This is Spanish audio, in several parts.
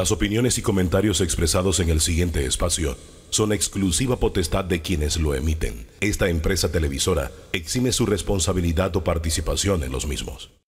Las opiniones y comentarios expresados en el siguiente espacio son exclusiva potestad de quienes lo emiten. Esta empresa televisora exime su responsabilidad o participación en los mismos.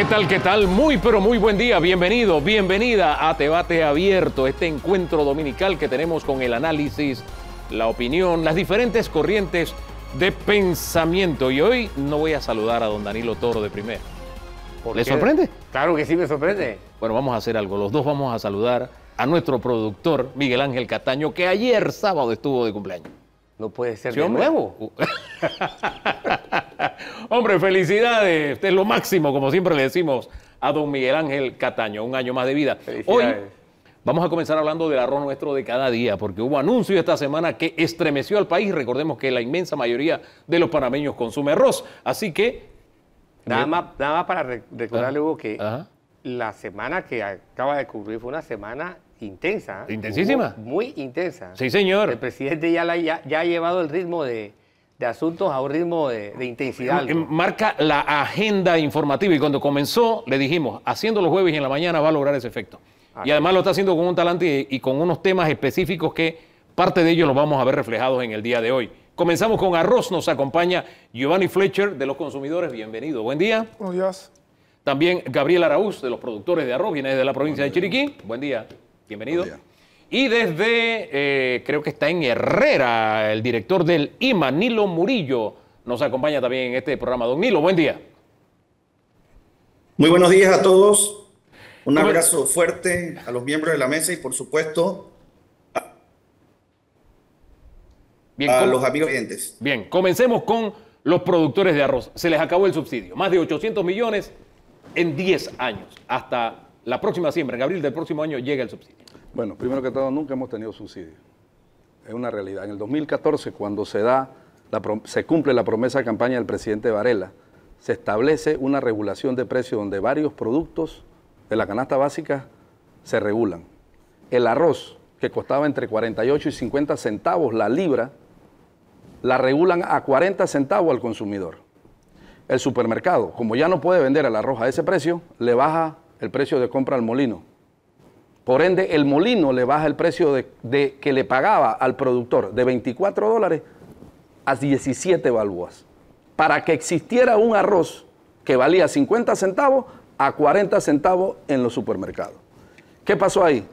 ¿Qué tal, qué tal? Muy, pero muy buen día. Bienvenido, bienvenida a Debate Abierto, este encuentro dominical que tenemos con el análisis, la opinión, las diferentes corrientes de pensamiento. Y hoy no voy a saludar a don Danilo Toro de primera. ¿Le qué? sorprende? Claro que sí me sorprende. Bueno, vamos a hacer algo. Los dos vamos a saludar a nuestro productor, Miguel Ángel Cataño, que ayer sábado estuvo de cumpleaños. No puede ser ¿Sí, de hombre? nuevo. hombre, felicidades. Usted es lo máximo, como siempre le decimos a don Miguel Ángel Cataño. Un año más de vida. Hoy vamos a comenzar hablando del arroz nuestro de cada día, porque hubo anuncio esta semana que estremeció al país. Recordemos que la inmensa mayoría de los panameños consume arroz. Así que... Nada más, nada más para re- recordarle, Ajá. Hugo, que Ajá. la semana que acaba de ocurrir fue una semana intensa. ¿eh? Intensísima. Muy intensa. Sí, señor. El presidente ya, la- ya, ya ha llevado el ritmo de, de asuntos a un ritmo de, de intensidad. Eh, Marca la agenda informativa y cuando comenzó le dijimos, haciendo los jueves y en la mañana va a lograr ese efecto. Ah, y además lo está haciendo con un talante y, y con unos temas específicos que parte de ellos los vamos a ver reflejados en el día de hoy. Comenzamos con arroz, nos acompaña Giovanni Fletcher de los consumidores, bienvenido, buen día. Buenos días. También Gabriel Araúz de los productores de arroz, viene desde la provincia de Chiriquí, buen día, bienvenido. Buen. Y desde, eh, creo que está en Herrera, el director del IMA, Nilo Murillo, nos acompaña también en este programa. Don Nilo, buen día. Muy buenos días a todos. Un ¿Cómo- abrazo fuerte a los miembros de la mesa y por supuesto Bien, a los amigos oyentes. bien, comencemos con los productores de arroz. Se les acabó el subsidio, más de 800 millones en 10 años. Hasta la próxima siembra, en abril del próximo año, llega el subsidio. Bueno, primero que todo, nunca hemos tenido subsidio. Es una realidad. En el 2014, cuando se da, se cumple la promesa de campaña del presidente Varela, se establece una regulación de precios donde varios productos de la canasta básica se regulan. El arroz, que costaba entre 48 y 50 centavos la libra, la regulan a 40 centavos al consumidor. El supermercado, como ya no puede vender el arroz a ese precio, le baja el precio de compra al molino. Por ende, el molino le baja el precio de, de- que le pagaba al productor de 24 dólares a 17 balboas. Para que existiera un arroz que valía 50 centavos a 40 centavos en los supermercados. ¿Qué pasó ahí?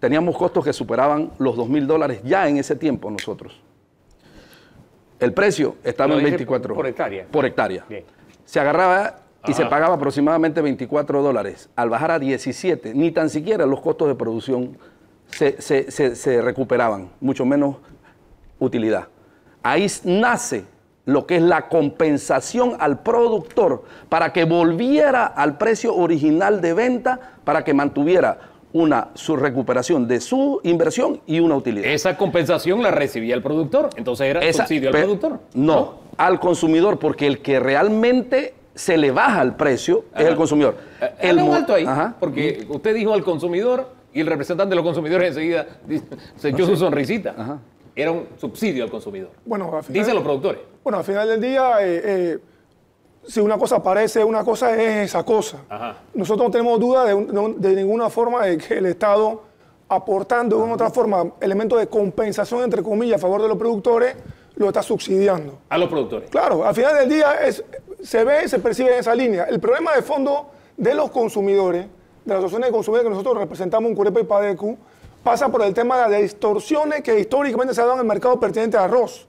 Teníamos costos que superaban los 2 mil dólares ya en ese tiempo nosotros. El precio estaba en dice 24 por hectárea. Por hectárea. Bien. Se agarraba y se pagaba aproximadamente 24 dólares. Al bajar a 17, ni tan siquiera los costos de producción se, se- se- se recuperaban, mucho menos utilidad. Ahí nace lo que es la compensación al productor para que volviera al precio original de venta, para que mantuviera una su recuperación de su inversión y una utilidad. Esa compensación la recibía el productor, entonces era Esa- subsidio al productor. No, al consumidor, porque el que realmente se le baja el precio es el consumidor. Eh, El Hágame un alto ahí, Ajá. porque usted dijo al consumidor y el representante de los consumidores enseguida se echó su sonrisita. Ajá. Era un subsidio al consumidor. Bueno, al final, Dicen los productores. bueno, al final del día, eh, eh, si una cosa parece una cosa, es esa cosa. Ajá. Nosotros no tenemos duda de, un- de un- de ninguna forma de que el Estado, aportando de una u otra forma elementos de compensación, entre comillas, a favor de los productores, lo está subsidiando. A los productores. Claro, al final del día es, se ve y se percibe en esa línea. El problema de fondo de los consumidores, de las asociaciones de consumidores que nosotros representamos en Curepa y Padecu, pasa por el tema de las distorsiones que históricamente se han dado en el mercado pertinente al arroz.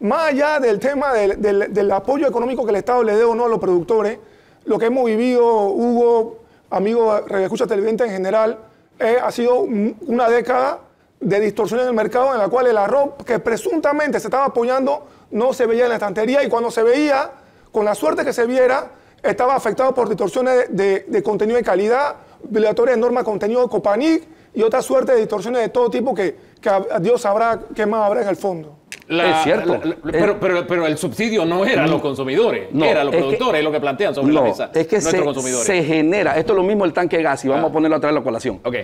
Más allá del tema del, del- del apoyo económico que el Estado le dé o no a los productores, lo que hemos vivido, Hugo, amigo, escucha televidente en general, eh, ha sido un- una década de distorsiones en el mercado en la cual el arroz que presuntamente se estaba apoyando no se veía en la estantería y cuando se veía, con la suerte que se viera, estaba afectado por distorsiones de, de contenido de calidad, violatorias de normas de contenido de Copanic y otra suerte de distorsiones de todo tipo que, que a- Dios sabrá qué más habrá en el fondo. La- Es cierto. la- la- pero, pero, pero el subsidio no era los consumidores, No, era los es que- productores, es lo que plantean sobre la mesa es que se, se genera, esto es lo mismo el tanque de gas, y vamos Ah. a ponerlo a través de la colación. Ok.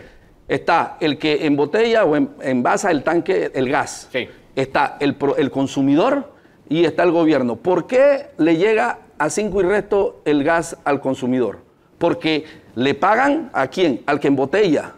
Está el que embotella o en- envasa el tanque, el gas. Sí. Está el, el consumidor y está el gobierno. ¿Por qué le llega a 5 y resto el gas al consumidor? Porque le pagan a quién? Al que embotella.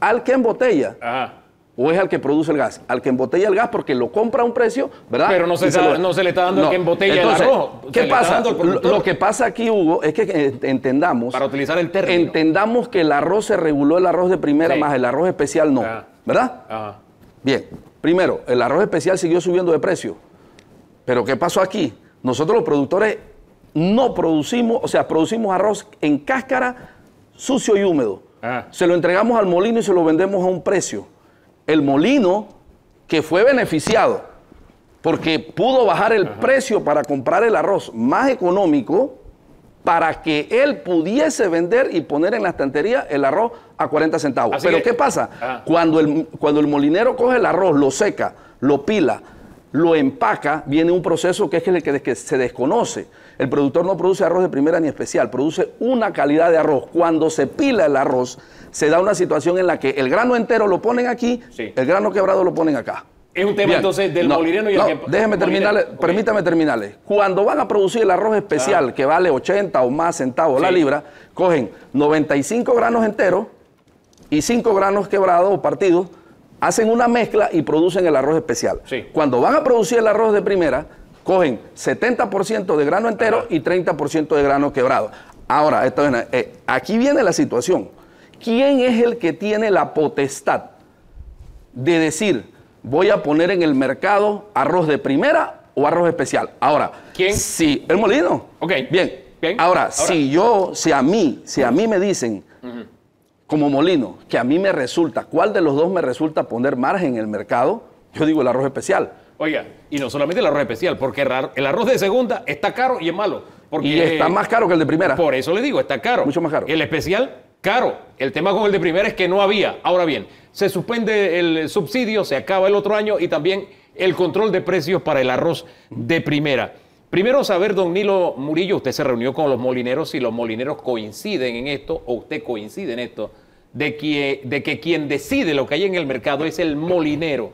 Al que embotella. Ajá. ¿O es al que produce el gas? Al que embotella el gas porque lo compra a un precio, ¿verdad? Pero no se no le está dando al que embotella el arroz, ¿Qué pasa? Lo, que pasa aquí, Hugo, es que eh, entendamos. Para utilizar el término. Entendamos que el arroz se reguló el arroz de primera Sí. más el arroz especial no. ¿Verdad? Ajá. Bien. Primero, el arroz especial siguió subiendo de precio. Pero ¿qué pasó aquí? Nosotros los productores no producimos, o sea, producimos arroz en cáscara sucio y húmedo. Ah. Se lo entregamos al molino y se lo vendemos a un precio. El molino que fue beneficiado porque pudo bajar el precio para comprar el arroz más económico para que él pudiese vender y poner en la estantería el arroz a 40 centavos. Así Pero que- ¿qué pasa? Ah. Cuando el, cuando el molinero coge el arroz, lo seca, lo pila, lo empaca, viene un proceso que es el que, que se desconoce. El productor no produce arroz de primera ni especial, produce una calidad de arroz. Cuando se pila el arroz, se da una situación en la que el grano entero lo ponen aquí, Sí. el grano quebrado lo ponen acá. Es un tema Bien. entonces del No, molinero y el que. Déjeme terminarle, permítame terminarle. Cuando van a producir el arroz especial, que vale 80 o más centavos la libra, cogen 95 granos enteros y 5 granos quebrados o partidos, hacen una mezcla y producen el arroz especial. Sí. Cuando van a producir el arroz de primera, cogen 70% de grano entero Ajá. y 30% de grano quebrado. Ahora, esto es- eh, aquí viene la situación. ¿Quién es el que tiene la potestad de decir, voy a poner en el mercado arroz de primera o arroz especial? Ahora, ¿Quién? Si el molino. Ok. Bien. Bien. Ahora, Ahora. si yo, si a mí, si a mí me dicen como molino que a mí me resulta, ¿cuál de los dos me resulta poner margen en el mercado? Yo digo el arroz especial. Oiga, y no solamente el arroz especial, porque el ar- el arroz de segunda está caro y es malo. Porque, Y está más caro que el de primera. Por eso le digo, está caro. Mucho más caro. El especial, caro. El tema con el de primera es que no había. Ahora bien, se suspende el subsidio, se acaba el otro año y también el control de precios para el arroz de primera. Primero saber, don Nilo Murillo, usted se reunió con los molineros, si los molineros coinciden en esto, o usted coincide en esto, de que, de que quien decide lo que hay en el mercado es el molinero,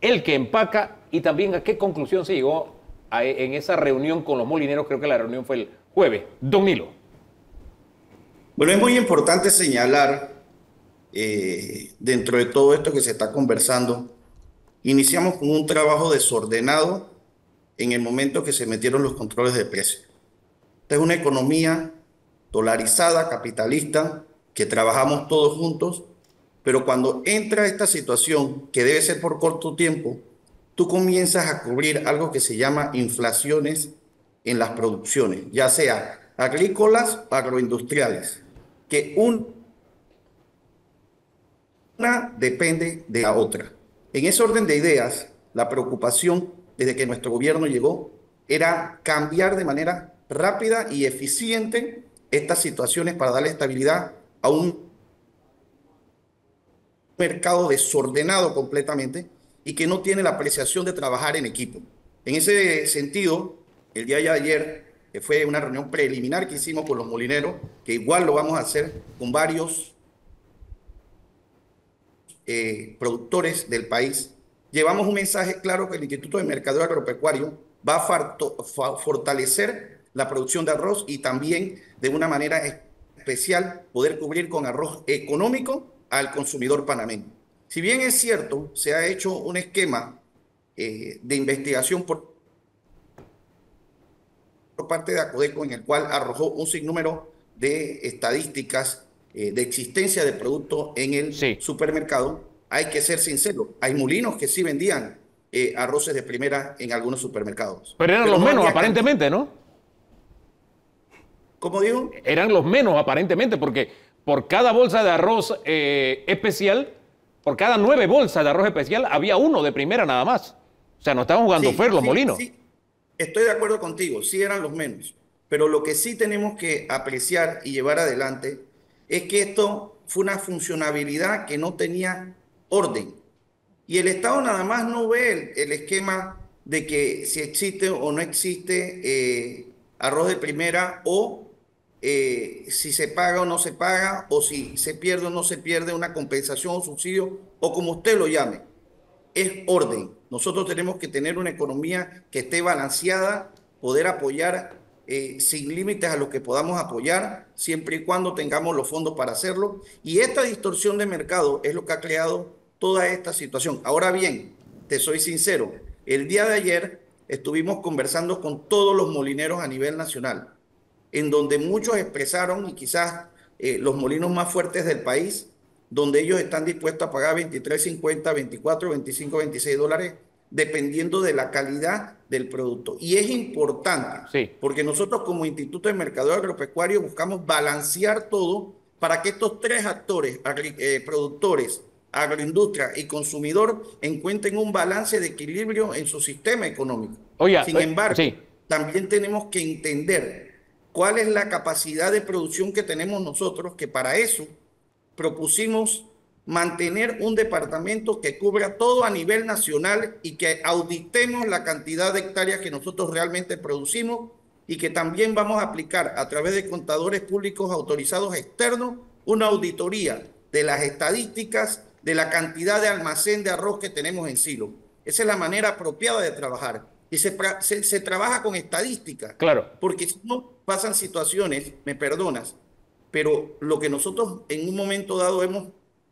el que empaca, y también a qué conclusión se llegó en esa reunión con los molineros, creo que la reunión fue el jueves. Don Nilo. Bueno, es muy importante señalar, eh, dentro de todo esto que se está conversando, iniciamos con un trabajo desordenado en el momento que se metieron los controles de precios. Esta es una economía dolarizada, capitalista, que trabajamos todos juntos, pero cuando entra esta situación, que debe ser por corto tiempo, tú comienzas a cubrir algo que se llama inflaciones en las producciones, ya sea agrícolas o agroindustriales, que un- una depende de la otra. En ese orden de ideas, la preocupación desde que nuestro gobierno llegó era cambiar de manera rápida y eficiente estas situaciones para darle estabilidad a un mercado desordenado completamente y que no tiene la apreciación de trabajar en equipo. En ese sentido, el día de ayer que fue una reunión preliminar que hicimos con los molineros, que igual lo vamos a hacer con varios eh, productores del país, llevamos un mensaje claro que el Instituto de Mercadeo Agropecuario va a fortalecer la producción de arroz y también de una manera especial poder cubrir con arroz económico al consumidor panameño. Si bien es cierto, se ha hecho un esquema eh, de investigación por, por parte de Acodeco en el cual arrojó un sinnúmero de estadísticas eh, de existencia de producto en el Sí. supermercado. Hay que ser sincero, hay molinos que sí vendían eh, arroces de primera en algunos supermercados. Pero eran los no menos, aparentemente, ¿no? ¿Cómo digo? Eran los menos, aparentemente, porque por cada bolsa de arroz especial, por cada nueve bolsas de arroz especial, había uno de primera nada más. O sea, no estaban jugando Sí, fer los sí, molinos. sí. Estoy de acuerdo contigo, sí eran los menos. Pero lo que sí tenemos que apreciar y llevar adelante es que esto fue una funcionabilidad que no tenía orden. Y el Estado nada más no ve el, el esquema de que si existe o no existe eh, arroz de primera o eh, si se paga o no se paga o si se pierde o no se pierde una compensación o subsidio o como usted lo llame. Es orden. Nosotros tenemos que tener una economía que esté balanceada, poder apoyar eh, sin límites a lo que podamos apoyar, siempre y cuando tengamos los fondos para hacerlo. Y esta distorsión de mercado es lo que ha creado toda esta situación. Ahora bien, te soy sincero, el día de ayer estuvimos conversando con todos los molineros a nivel nacional, en donde muchos expresaron, y quizás eh, los molinos más fuertes del país, donde ellos están dispuestos a pagar 23.50, 24, 25, 26 dólares dependiendo de la calidad del producto. Y es importante, porque nosotros como Instituto de Mercado Agropecuario buscamos balancear todo para que estos tres actores, eh, productores, agroindustria y consumidor, encuentren un balance de equilibrio en su sistema económico. Sin embargo, también tenemos que entender cuál es la capacidad de producción que tenemos nosotros, que para eso propusimos mantener un departamento que cubra todo a nivel nacional y que auditemos la cantidad de hectáreas que nosotros realmente producimos y que también vamos a aplicar a través de contadores públicos autorizados externos una auditoría de las estadísticas de la cantidad de almacén de arroz que tenemos en silo. Esa es la manera apropiada de trabajar. Y se, se, trabaja con estadísticas. Claro. Porque si no pasan situaciones, me perdonas, pero lo que nosotros en un momento dado hemos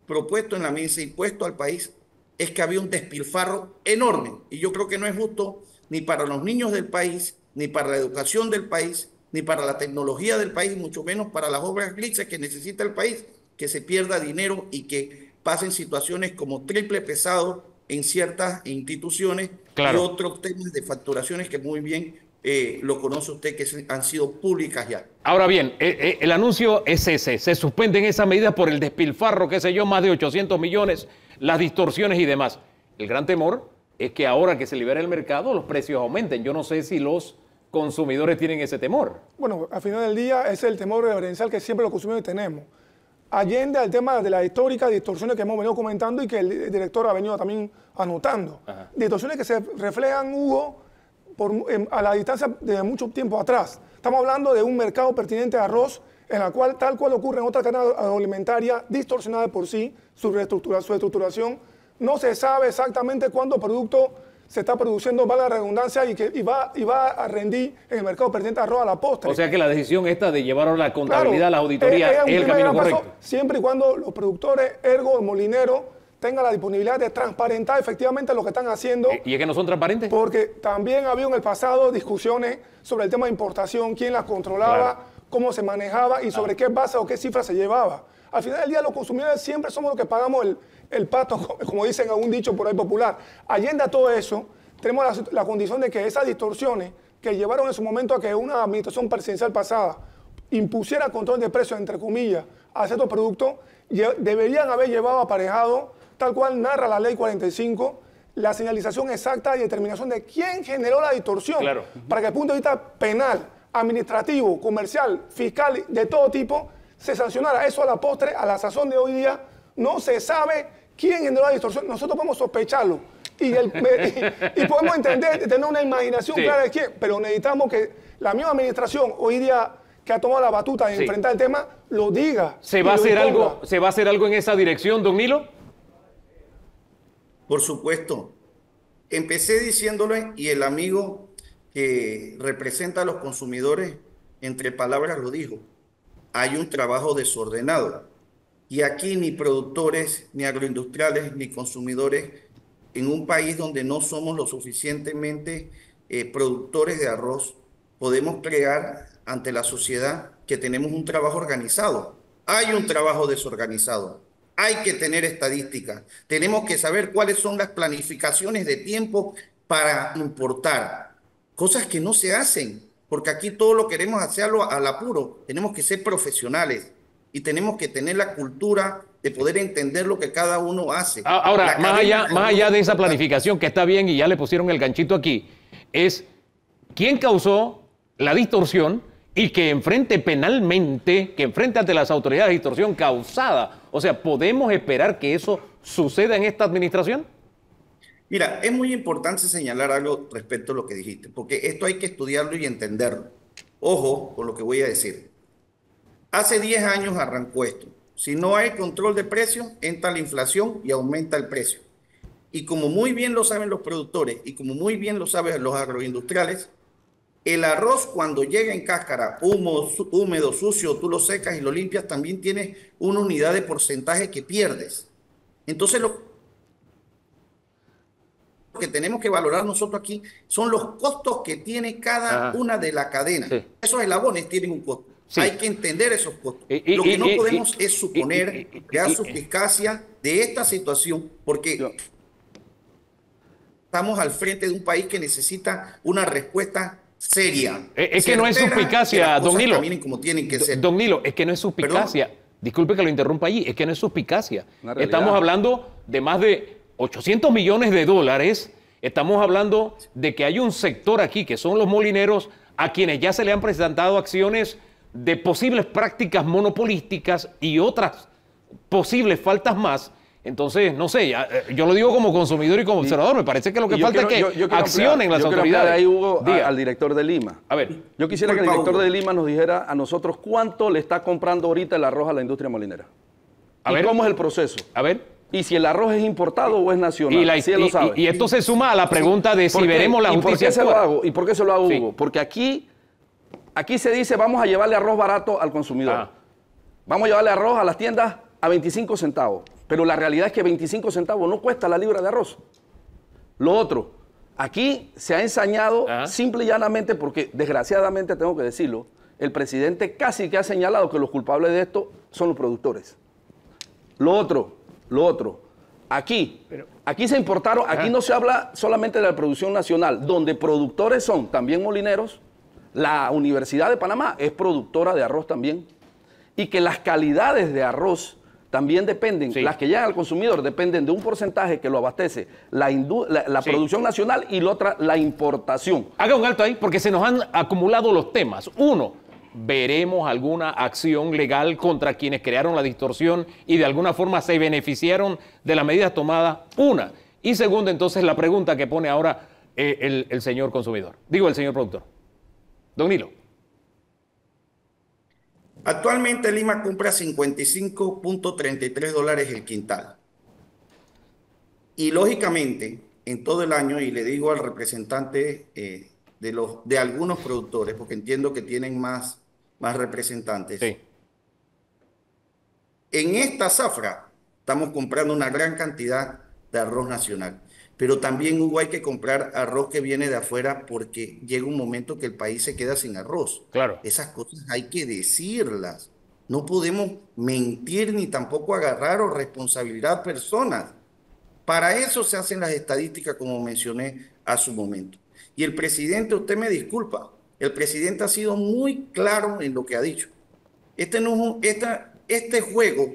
propuesto en la mesa y puesto al país es que había un despilfarro enorme. Y yo creo que no es justo ni para los niños del país, ni para la educación del país, ni para la tecnología del país, mucho menos para las obras grises que necesita el país, que se pierda dinero y que pasen situaciones como triple pesado en ciertas instituciones y otros temas de facturaciones que muy bien eh, lo conoce usted, que han sido públicas ya. Ahora bien, eh, eh, el anuncio es ese, se suspenden esas medidas por el despilfarro, qué sé yo, más de 800 millones, las distorsiones y demás. El gran temor es que ahora que se libera el mercado, los precios aumenten. Yo no sé si los consumidores tienen ese temor. Bueno, al final del día es el temor reverencial que siempre los consumidores tenemos. Allende al tema de las históricas distorsiones que hemos venido comentando y que el director ha venido también anotando. Distorsiones que se reflejan, Hugo, a la distancia de mucho tiempo atrás. Estamos hablando de un mercado pertinente de arroz en la cual, tal cual ocurre en otra cadena alimentaria, distorsionada por sí, su, reestructura, su estructuración, no se sabe exactamente cuándo el producto se está produciendo, va la redundancia, y, que, va, y va a rendir en el mercado pertinente arroz a la postre. O sea que la decisión esta de llevar a la contabilidad, a la auditoría, es, el camino correcto. siempre y cuando los productores, ergo, molineros, tenga la disponibilidad de transparentar efectivamente lo que están haciendo. ¿Y es que no son transparentes? Porque también había en el pasado discusiones sobre el tema de importación, quién las controlaba, cómo se manejaba y sobre qué base o qué cifras se llevaba. Al final del día los consumidores siempre somos los que pagamos el, el pato, como dicen a un dicho por ahí popular. Allende a todo eso, tenemos la, la condición de que esas distorsiones que llevaron en su momento a que una administración presidencial pasada impusiera control de precios, entre comillas, a ciertos productos, deberían haber llevado aparejado tal cual narra la ley 45, la señalización exacta y determinación de quién generó la distorsión, para que el punto de vista penal, administrativo, comercial, fiscal, de todo tipo, se sancionara. Eso a la postre, a la sazón de hoy día, no se sabe quién generó la distorsión. Nosotros podemos sospecharlo y, podemos entender, tener una imaginación clara de quién, pero necesitamos que la misma administración hoy día que ha tomado la batuta en enfrentar el tema, lo diga. ¿Se va, a hacer algo, ¿Se va a hacer algo en esa dirección, don Milo? Por supuesto. Empecé diciéndole y el amigo que representa a los consumidores, entre palabras lo dijo, hay un trabajo desordenado. Y aquí ni productores, ni agroindustriales, ni consumidores, en un país donde no somos lo suficientemente eh, productores de arroz, podemos crear ante la sociedad que tenemos un trabajo organizado. Hay un trabajo desorganizado. Hay que tener estadísticas. Tenemos que saber cuáles son las planificaciones de tiempo para importar. Cosas que no se hacen, porque aquí todo lo queremos hacerlo al apuro. Tenemos que ser profesionales y tenemos que tener la cultura de poder entender lo que cada uno hace. Ahora, más allá, más allá de esa planificación que está bien y ya le pusieron el ganchito aquí, es quién causó la distorsión y que enfrente penalmente, que enfrente ante las autoridades de distorsión causada. O sea, ¿podemos esperar que eso suceda en esta administración? Mira, es muy importante señalar algo respecto a lo que dijiste, porque esto hay que estudiarlo y entenderlo. Ojo con lo que voy a decir. Hace 10 años arrancó esto. Si no hay control de precios, entra la inflación y aumenta el precio. Y como muy bien lo saben los productores y como muy bien lo saben los agroindustriales, el arroz cuando llega en cáscara, húmedo, sucio, tú lo secas y lo limpias, también tiene una unidad de porcentaje que pierdes. Entonces lo que tenemos que valorar nosotros aquí son los costos que tiene cada una de las cadenas. Esos eslabones tienen un costo. Hay que entender esos costos. lo que no podemos es suponer la suficacia de esta situación, porque estamos al frente de un país que necesita una respuesta seria. Eh, es que no es suspicacia, don Nilo. Como tienen que ser. Don Nilo, es que no es suspicacia. Disculpe que lo interrumpa allí, es que no es suspicacia. Estamos hablando de más de 800 millones de dólares. Estamos hablando de que hay un sector aquí, que son los molineros, a quienes ya se le han presentado acciones de posibles prácticas monopolísticas y otras posibles faltas más entonces, no sé, eh, yo lo digo como consumidor y como observador, me parece que lo que falta es que accionen las autoridades. ahí Hugo al director de Lima. A ver, yo quisiera que el director de Lima nos dijera a nosotros cuánto le está comprando ahorita el arroz a la industria molinera. A ¿Y ver, cómo es el proceso? A ver. Y si el arroz es importado o es nacional. Y, la, lo sabe. y, esto se suma a la pregunta de si veremos la justicia. ¿Y por qué se lo hago? ¿Y por qué se lo hago, Hugo? Porque aquí, aquí se dice vamos a llevarle arroz barato al consumidor. Ah. Vamos a llevarle arroz a las tiendas a 25 centavos. Pero la realidad es que 25 centavos no cuesta la libra de arroz. Lo otro, aquí se ha ensañado simple y llanamente porque, desgraciadamente tengo que decirlo, el presidente casi que ha señalado que los culpables de esto son los productores. Lo otro, lo otro, aquí, aquí se importaron, aquí no se habla solamente de la producción nacional, donde productores son también molineros, la Universidad de Panamá es productora de arroz también, y que las calidades de arroz también dependen, las que llegan al consumidor dependen de un porcentaje que lo abastece la, la, producción nacional y la otra la importación. Haga un alto ahí porque se nos han acumulado los temas. Uno, veremos alguna acción legal contra quienes crearon la distorsión y de alguna forma se beneficiaron de las medidas tomadas. Una. Y segundo, entonces, la pregunta que pone ahora eh, el, el señor consumidor. Digo, el señor productor. Don Nilo. Actualmente Lima compra 55.33 dólares el quintal. Y lógicamente, en todo el año, y le digo al representante eh, de, los, de algunos productores, porque entiendo que tienen más, más representantes, en esta zafra estamos comprando una gran cantidad de arroz nacional. Pero también hubo hay que comprar arroz que viene de afuera porque llega un momento que el país se queda sin arroz. Claro. Esas cosas hay que decirlas. No podemos mentir ni tampoco agarrar o responsabilidad a personas. Para eso se hacen las estadísticas, como mencioné a su momento. Y el presidente, usted me disculpa, el presidente ha sido muy claro en lo que ha dicho. Este, no, este juego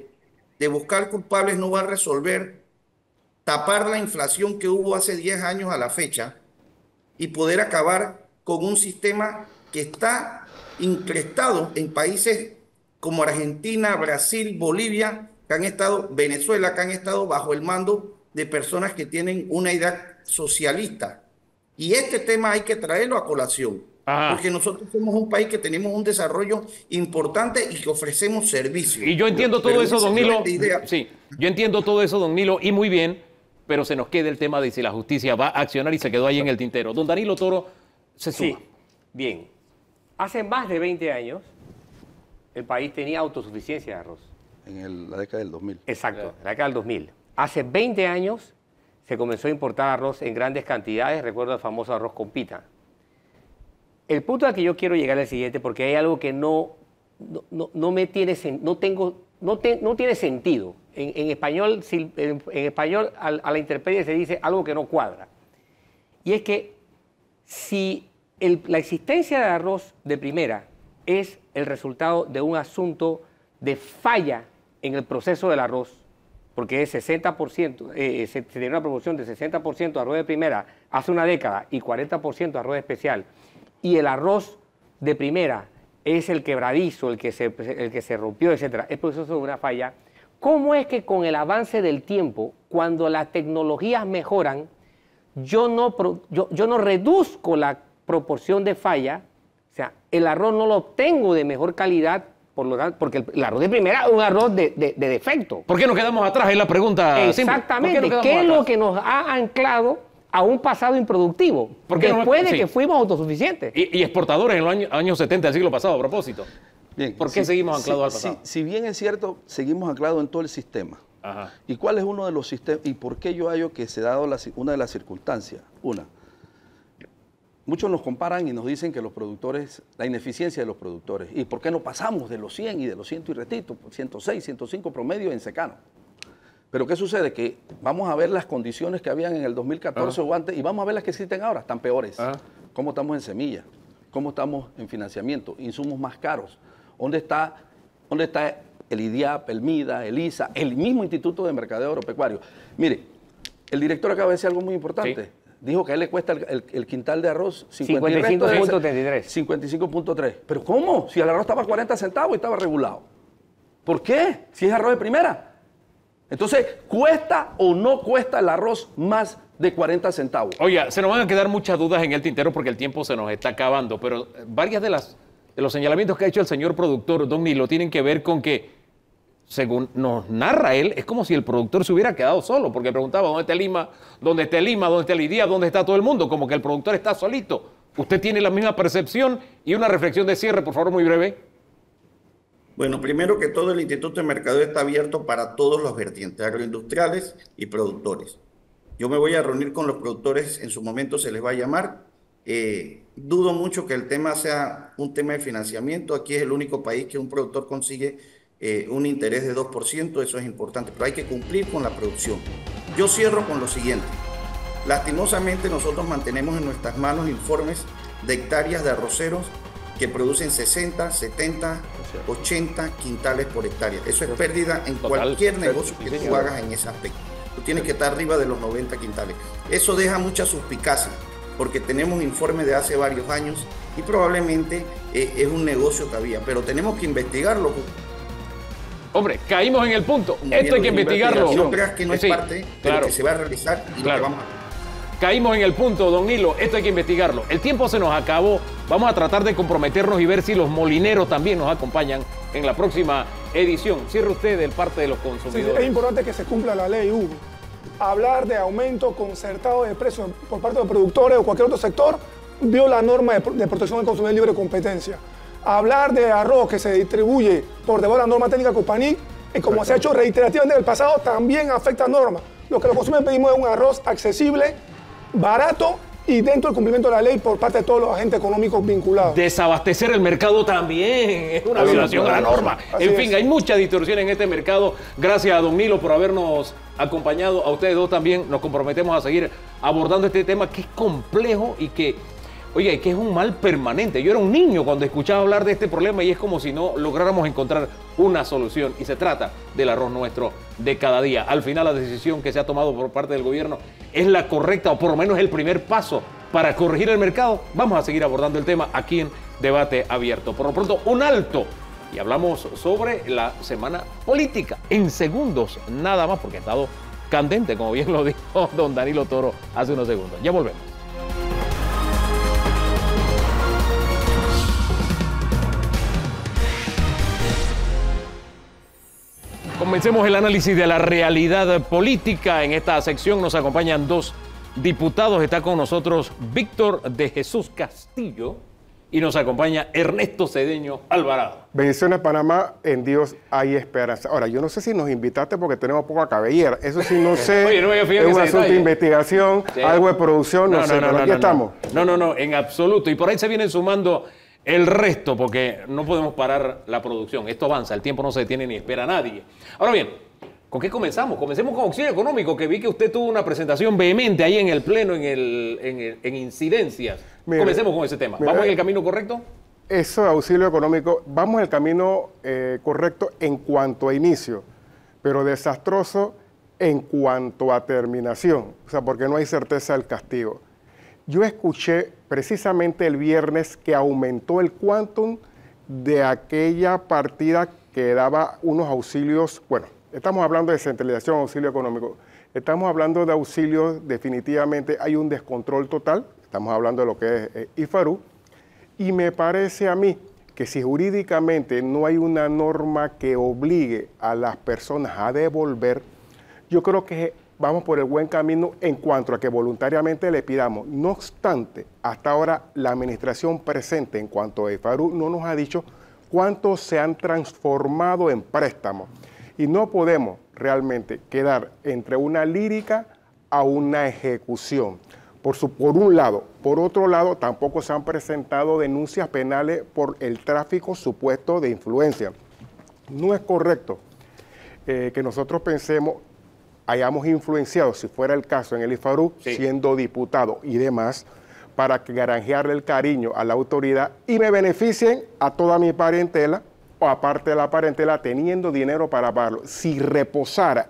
de buscar culpables no va a resolver tapar la inflación que hubo hace 10 años a la fecha y poder acabar con un sistema que está increstado en países como Argentina, Brasil, Bolivia, que han estado, Venezuela, que han estado bajo el mando de personas que tienen una idea socialista. Y este tema hay que traerlo a colación, porque nosotros somos un país que tenemos un desarrollo importante y que ofrecemos servicios. Y yo entiendo todo eso, don Nilo. Sí, yo entiendo todo eso, don Nilo, y muy bien pero se nos queda el tema de si la justicia va a accionar y se quedó ahí en el tintero. Don Danilo Toro se suma. Sí, bien. Hace más de 20 años el país tenía autosuficiencia de arroz. En la década del 2000. Exacto, en la década del 2000. Hace 20 años se comenzó a importar arroz en grandes cantidades, recuerdo el famoso arroz con pita. El punto al que yo quiero llegar es el siguiente, porque hay algo que no, no, me tiene, no tengo, no, no tiene sentido en, español, en, español a, la intemperie se dice algo que no cuadra. Y es que si la existencia de arroz de primera es el resultado de un asunto de falla en el proceso del arroz, porque es 60%, eh, se, tiene una proporción de 60% arroz de primera hace una década y 40% arroz especial, y el arroz de primera es el quebradizo, el que se, el que se rompió, etc., es proceso de una falla, ¿Cómo es que con el avance del tiempo, cuando las tecnologías mejoran, yo no, yo, yo no reduzco la proporción de falla, o sea, el arroz no lo obtengo de mejor calidad, por lo tanto, porque el, arroz de primera es un arroz de, de- de defecto. ¿Por qué nos quedamos atrás? Es la pregunta. simple. ¿Por qué Exactamente. ¿Qué, es lo que nos ha anclado a un pasado improductivo? ¿Por qué no- después de que fuimos autosuficientes. Y, y exportadores en los años, años 70 del siglo pasado, a propósito. Bien, ¿Por qué si- seguimos si- anclados al si- pasado? Si, bien es cierto, seguimos anclados en todo el sistema. Ajá. ¿Y cuál es uno de los sistemas? ¿Y por qué yo hallo que se ha dado la una de las circunstancias? Una, muchos nos comparan y nos dicen que los productores, la ineficiencia de los productores. ¿Y por qué no pasamos de los 100 y de los 100 y retito, 106, 105 promedio en secano? Pero ¿qué sucede? Que vamos a ver las condiciones que habían en el 2014 o antes y vamos a ver las que existen ahora, están peores. Ajá. ¿Cómo estamos en semilla? ¿Cómo estamos en financiamiento? Insumos más caros. ¿Dónde está, dónde está el IDIAP, el MIDA, el ISA, el mismo Instituto de Mercadeo Agropecuario? Mire, el director acaba de decir algo muy importante. Sí. Dijo que a él le cuesta el, el- el quintal de arroz 50 y resto de- 55.33. 55.3. ¿Pero cómo? Si el arroz estaba a 40 centavos y estaba regulado. ¿Por qué? Si es arroz de primera. Entonces, ¿cuesta o no cuesta el arroz más de 40 centavos? Oiga, se nos van a quedar muchas dudas en el tintero porque el tiempo se nos está acabando, pero varias de las los señalamientos que ha hecho el señor productor, Don Nilo, tienen que ver con que, según nos narra él, es como si el productor se hubiera quedado solo, porque preguntaba dónde está Lima, dónde está Lima, dónde está Lidia, dónde está todo el mundo, como que el productor está solito. ¿Usted tiene la misma percepción? Y una reflexión de cierre, por favor, muy breve. Bueno, primero que todo, el Instituto de Mercadeo está abierto para todos los vertientes, agroindustriales y productores. Yo me voy a reunir con los productores, en su momento se les va a llamar. Eh, dudo mucho que el tema sea un tema de financiamiento. Aquí es el único país que un productor consigue eh, un interés de 2%, eso es importante, pero hay que cumplir con la producción. Yo cierro con lo siguiente. Lastimosamente nosotros mantenemos en nuestras manos informes de hectáreas de arroceros que producen 60, 70, 80 quintales por hectárea. Eso es pérdida en Total. cualquier negocio que tú hagas en ese aspecto. Tú tienes que estar arriba de los 90 quintales. Eso deja mucha suspicacia porque tenemos informes de hace varios años y probablemente eh, es un negocio todavía, pero tenemos que investigarlo. Hombre, caímos en el punto. Como Esto hay que lo dijo investigarlo. No creas que no es Sí, parte de claro. lo que se va a realizar y Claro. lo que vamos a Caímos en el punto, don Nilo. Esto hay que investigarlo. El tiempo se nos acabó. Vamos a tratar de comprometernos y ver si los molineros también nos acompañan en la próxima edición. Cierre usted el parte de los Sí, consumidores. es importante que se cumpla la ley, Hugo. Hablar de aumento concertado de precios por parte de productores o cualquier otro sector viola la norma de, pro- de protección del consumidor libre de competencia. Hablar de arroz que se distribuye por debajo de la norma técnica Copanic, eh, como se ha hecho reiterativamente en el pasado, también afecta a normas. Lo que los consumidores pedimos es un arroz accesible, barato y dentro del cumplimiento de la ley por parte de todos los agentes económicos vinculados. Desabastecer el mercado también es una violación a la norma. Así en fin, es. hay mucha distorsión en este mercado. Gracias a don Nilo por habernos acompañado. A ustedes dos también nos comprometemos a seguir abordando este tema que es complejo y que, oiga, y que es un mal permanente. Yo era un niño cuando escuchaba hablar de este problema y es como si no lográramos encontrar una solución. Y se trata del arroz nuestro de cada día. Al final, la decisión que se ha tomado por parte del gobierno es la correcta o por lo menos es el primer paso para corregir el mercado. Vamos a seguir abordando el tema aquí en Debate Abierto. Por lo pronto, un alto. Y hablamos sobre la semana política en segundos, nada más, porque ha estado candente, como bien lo dijo don Danilo Toro hace unos segundos. Ya volvemos. Comencemos el análisis de la realidad política. En esta sección nos acompañan dos diputados. Está con nosotros Víctor de Jesús Castillo y nos acompaña Ernesto Cedeño Alvarado. Bendiciones Panamá, en Dios hay esperanza. Ahora, yo no sé si nos invitaste porque tenemos poca cabellera. Eso sí, no sé. Oye, no es un asunto de investigación, Sí. algo de producción, no, sé, pero aquí estamos. No, no, no, en absoluto. Y por ahí se vienen sumando el resto, porque no podemos parar la producción. Esto avanza, el tiempo no se detiene ni espera a nadie. Ahora bien, ¿con qué comenzamos? Comencemos con auxilio económico, que vi que usted tuvo una presentación vehemente ahí en el Pleno, en, el, en, el- en incidencias. Comencemos con ese tema. ¿Vamos en el camino correcto? Eso auxilio económico, vamos en el camino eh, correcto en cuanto a inicio, pero desastroso en cuanto a terminación, o sea, porque no hay certeza del castigo. Yo escuché precisamente el viernes que aumentó el quantum de aquella partida que daba unos auxilios, bueno, estamos hablando de centralización, auxilio económico, Estamos hablando de auxilios, definitivamente hay un descontrol total, estamos hablando de lo que es eh, IFARU, y me parece a mí que si jurídicamente no hay una norma que obligue a las personas a devolver, yo creo que vamos por el buen camino en cuanto a que voluntariamente le pidamos. No obstante, hasta ahora la administración presente en cuanto a IFARU no nos ha dicho cuántos se han transformado en préstamos. Y no podemos realmente quedar entre una lírica a una ejecución. Por, su, por un lado. Por otro lado, tampoco se han presentado denuncias penales por el tráfico supuesto de influencia. No es correcto eh, que nosotros pensemos, hayamos influenciado, si fuera el caso en el IFARU, siendo diputado y demás, para granjearle el cariño a la autoridad y me beneficien a toda mi parentela o aparte de la parentela teniendo dinero para pagarlo. Si reposara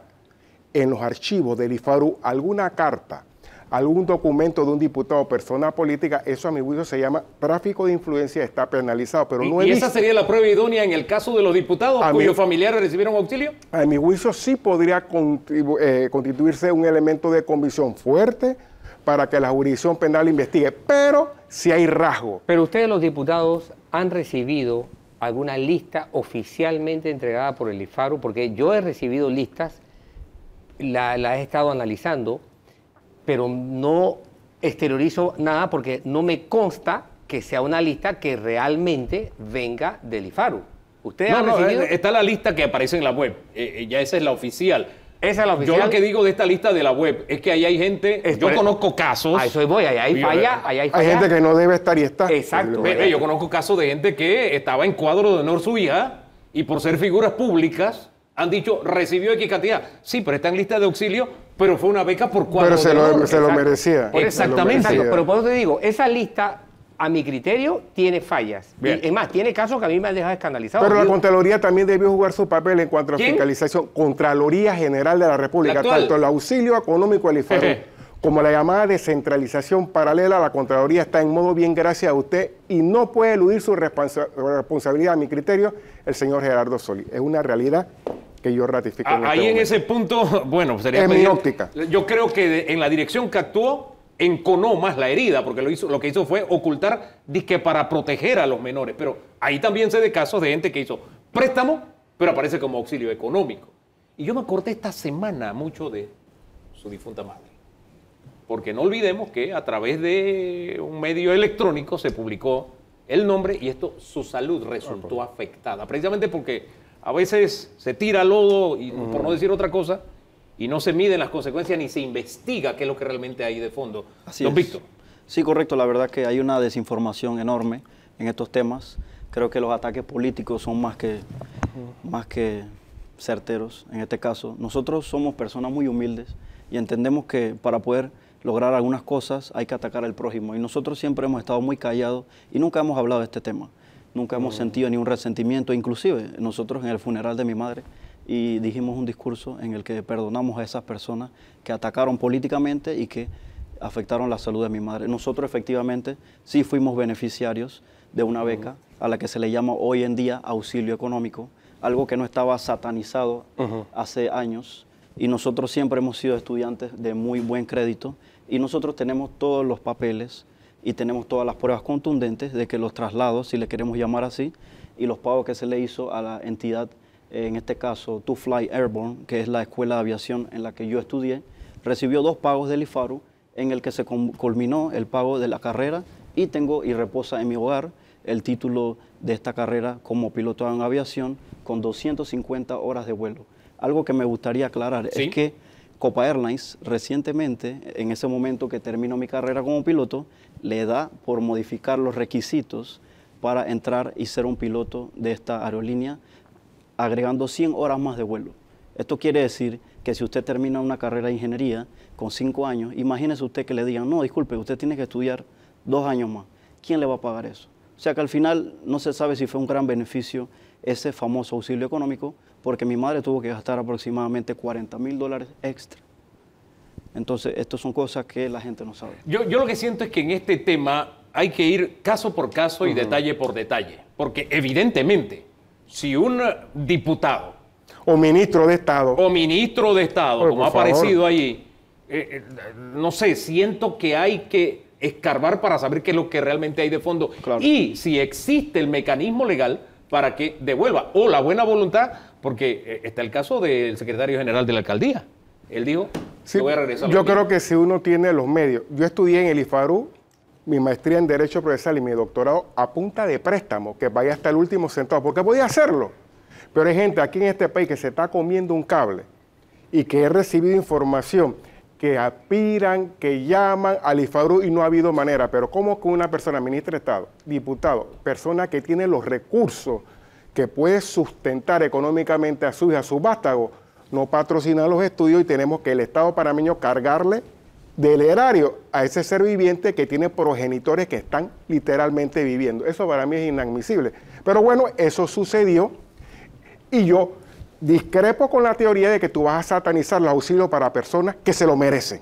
en los archivos del IFARU alguna carta, algún documento de un diputado o persona política, eso a mi juicio se llama tráfico de influencia, está penalizado. Pero no ¿Y, esa sería la prueba idónea en el caso de los diputados cuyos familiares recibieron auxilio? A mi juicio sí podría eh, constituirse un elemento de convicción fuerte para que la jurisdicción penal investigue, pero si hay rasgo. Pero ustedes los diputados han recibido alguna lista oficialmente entregada por el IFARU, porque yo he recibido listas, la, he estado analizando, pero no exteriorizo nada porque no me consta que sea una lista que realmente venga del IFARU. ¿Usted ha recibido? Eh, está la lista que aparece en la web, eh, eh, ya esa es la oficial. Esa es la oficial. Yo lo que digo de esta lista de la web es que ahí hay gente, yo conozco casos. A eso voy, ahí hay falla, ahí hay falla. Hay gente que no debe estar y está. Exacto. yo conozco casos de gente que estaba en cuadro de honor su hija y por ser figuras públicas han dicho recibió X cantidad. Sí, pero está en lista de auxilio, pero fue una beca por cuadro Pero se, lo, se lo, merecía. Exactamente. Pero por eso te digo, esa lista a mi criterio, tiene fallas. es más, tiene casos que a mí me han dejado escandalizado. Pero la Contraloría también debió jugar su papel en cuanto a la fiscalización. Contraloría General de la República, tanto el auxilio económico al IFERO como la llamada descentralización paralela, la Contraloría está en modo bien gracias a usted y no puede eludir su responsabilidad, a mi criterio, el señor Gerardo Solí. Es una realidad que yo ratifico. Ah, ahí en ese punto, bueno, sería... En mi óptica. Yo creo que en la dirección que actuó, enconó más la herida, porque lo, hizo, lo que hizo fue ocultar, disque para proteger a los menores. Pero ahí también se de casos de gente que hizo préstamo, pero aparece como auxilio económico. Y yo me acordé esta semana mucho de su difunta madre. Porque no olvidemos que a través de un medio electrónico se publicó el nombre y esto, su salud resultó afectada. Precisamente porque a veces se tira lodo, y por no decir otra cosa, y no se miden las consecuencias ni se investiga qué es lo que realmente hay de fondo. Así Don Víctor. Sí, correcto. La verdad que hay una desinformación enorme en estos temas. Creo que los ataques políticos son más que, más que certeros en este caso. Nosotros somos personas muy humildes y entendemos que para poder lograr algunas cosas hay que atacar al prójimo. Y nosotros siempre hemos estado muy callados y nunca hemos hablado de este tema. Nunca hemos sentido ni un resentimiento. Inclusive nosotros en el funeral de mi madre y dijimos un discurso en el que perdonamos a esas personas que atacaron políticamente y que afectaron la salud de mi madre. Nosotros efectivamente sí fuimos beneficiarios de una beca a la que se le llama hoy en día auxilio económico, algo que no estaba satanizado hace años y nosotros siempre hemos sido estudiantes de muy buen crédito y nosotros tenemos todos los papeles y tenemos todas las pruebas contundentes de que los traslados, si le queremos llamar así, y los pagos que se le hizo a la entidad en este caso To Fly Airborne, que es la escuela de aviación en la que yo estudié, recibió dos pagos del IFARU, en el que se culminó el pago de la carrera y tengo y reposa en mi hogar el título de esta carrera como piloto en aviación con 250 horas de vuelo. Algo que me gustaría aclarar es que Copa Airlines recientemente, en ese momento que terminó mi carrera como piloto, le da por modificar los requisitos para entrar y ser un piloto de esta aerolínea agregando 100 horas más de vuelo. Esto quiere decir que si usted termina una carrera de ingeniería con 5 años, imagínese usted que le digan, no, disculpe, usted tiene que estudiar dos años más. ¿Quién le va a pagar eso? O sea que al final no se sabe si fue un gran beneficio ese famoso auxilio económico, porque mi madre tuvo que gastar aproximadamente 40 mil dólares extra. Entonces, estas son cosas que la gente no sabe. Yo, yo, lo que siento es que en este tema hay que ir caso por caso y detalle por detalle, porque evidentemente si un diputado O ministro de Estado. o ministro de Estado, Oye, como ha aparecido allí, eh, eh, no sé, siento que hay que escarbar para saber qué es lo que realmente hay de fondo Claro. y si existe el mecanismo legal para que devuelva o la buena voluntad, porque eh, está el caso del secretario general de la alcaldía. Él dijo, Sí, "Yo voy a regresar. a lo yo mío". creo que si uno tiene los medios, yo estudié en el IFARU, mi maestría en Derecho Procesal y mi doctorado a punta de préstamo, que vaya hasta el último centavo, porque podía hacerlo. Pero hay gente aquí en este país que se está comiendo un cable y que he recibido información que aspiran, que llaman al IFARU y no ha habido manera. Pero ¿cómo que una persona, ministra de Estado, diputado, persona que tiene los recursos que puede sustentar económicamente a su hija, a su vástago, no patrocina los estudios y tenemos que el Estado panameño cargarle del erario a ese ser viviente que tiene progenitores que están literalmente viviendo. Eso para mí es inadmisible. Pero bueno, eso sucedió y yo discrepo con la teoría de que tú vas a satanizar los auxilios para personas que se lo merecen.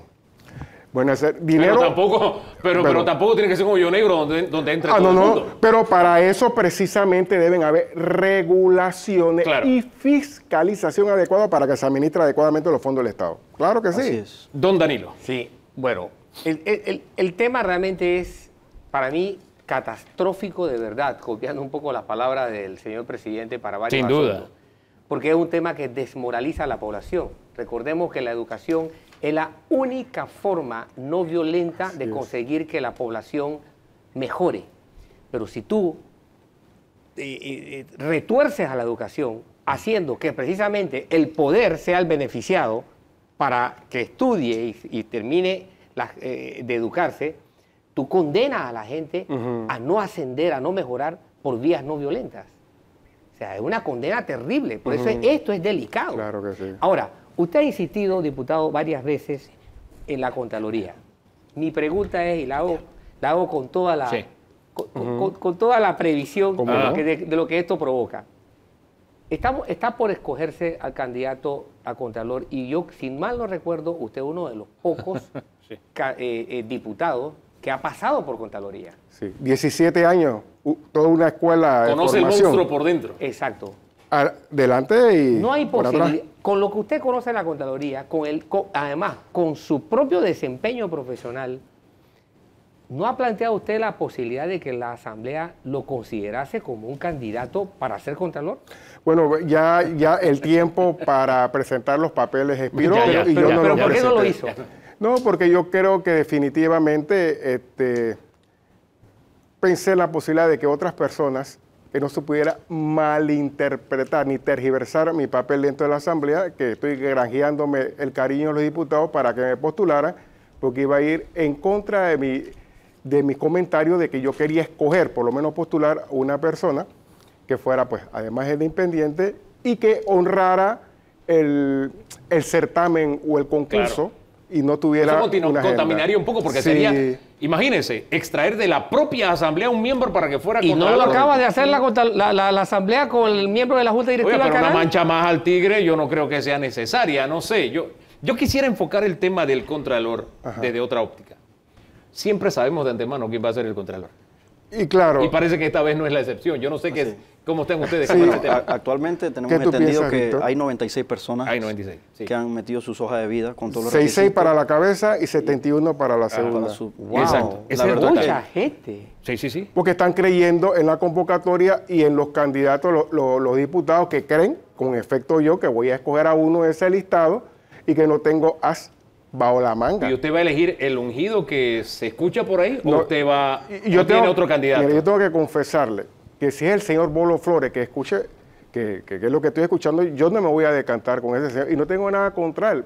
Bueno, ese dinero... Pero tampoco, pero, pero Pero- tampoco tiene que ser un hoyo negro donde, donde entre Ah, todo no, el no, mundo. pero para eso precisamente deben haber regulaciones Claro. y fiscalización adecuada para que se administre adecuadamente los fondos del Estado. Claro que sí. Así es. Don Danilo. Sí, bueno, el, el- el- el tema realmente es, para mí, catastrófico de verdad, copiando un poco las palabras del señor presidente para varios Sin duda. asuntos, porque es un tema que desmoraliza a la población. Recordemos que la educación es la única forma no violenta de conseguir que la población mejore. Pero si tú eh, eh, eh, retuerces a la educación, haciendo que precisamente el poder sea el beneficiado para que estudie y, y termine la- eh, de educarse, tú condenas a la gente a no ascender, a no mejorar por vías no violentas. O sea, es una condena terrible. Por eso es- esto es delicado. Claro que sí. Ahora, usted ha insistido, diputado, varias veces en la Contraloría. Mi pregunta es, y la hago, la hago con toda la, Sí. con, con- con toda la previsión de, de lo que esto provoca. Estamos, está por escogerse al candidato a Contralor y yo, sin mal no recuerdo, usted es uno de los pocos Sí. ca- eh, eh, diputados que ha pasado por Contraloría. Sí. 17 años, toda una escuela de Conoce el monstruo por dentro. Exacto. Adelante y No hay por atrás. Con lo que usted conoce de la Contraloría, con el, con- además, con su propio desempeño profesional, ¿no ha planteado usted la posibilidad de que la Asamblea lo considerase como un candidato para ser Contralor? Bueno, ya, ya el tiempo para presentar los papeles expiró Ya, ya, y yo no pero lo ¿por qué no lo hizo? No, porque yo creo que definitivamente este, pensé en la posibilidad de que otras personas que no se pudiera malinterpretar ni tergiversar mi papel dentro de la Asamblea, que estoy granjeándome el cariño de los diputados para que me postularan, porque iba a ir en contra de mi, de mis comentarios de que yo quería escoger, por lo menos postular una persona que fuera, pues, además de independiente y que honrara el, el certamen o el concurso y no tuviera Eso continu- una agenda. contaminaría un poco porque Sí. sería, imagínense, extraer de la propia asamblea un miembro para que fuera Y no lo acaba de hacer la, la- la- la Asamblea con el miembro de la Junta Oye, Directiva pero del una mancha más al tigre yo no creo que sea necesaria, no sé. Yo, yo quisiera enfocar el tema del contralor desde otra óptica. Siempre sabemos de antemano quién va a ser el contralor. Y claro, Y parece que esta vez no es la excepción. Yo no sé qué, cómo están ustedes con A- tema. Actualmente tenemos ¿Qué tú entendido piensas, que hay 96 personas Hay 96. sí. que han metido sus hojas de vida con todos los 66 para la cabeza y 71 para la para segunda. su- Wow, Exacto. Es. Mucha gente. Sí, sí, sí. Porque están creyendo en la convocatoria y en los candidatos, lo- lo- los diputados que creen, con efecto yo, que voy a escoger a uno de ese listado y que no tengo as bajo la manga. ¿Y usted va a elegir el ungido que se escucha por ahí o No, usted va Y- y o tiene otro candidato? mire, yo tengo que confesarle que si es el señor Bolo Flores que escuche, que, que- que es lo que estoy escuchando, yo no me voy a decantar con ese señor y no tengo nada contra él,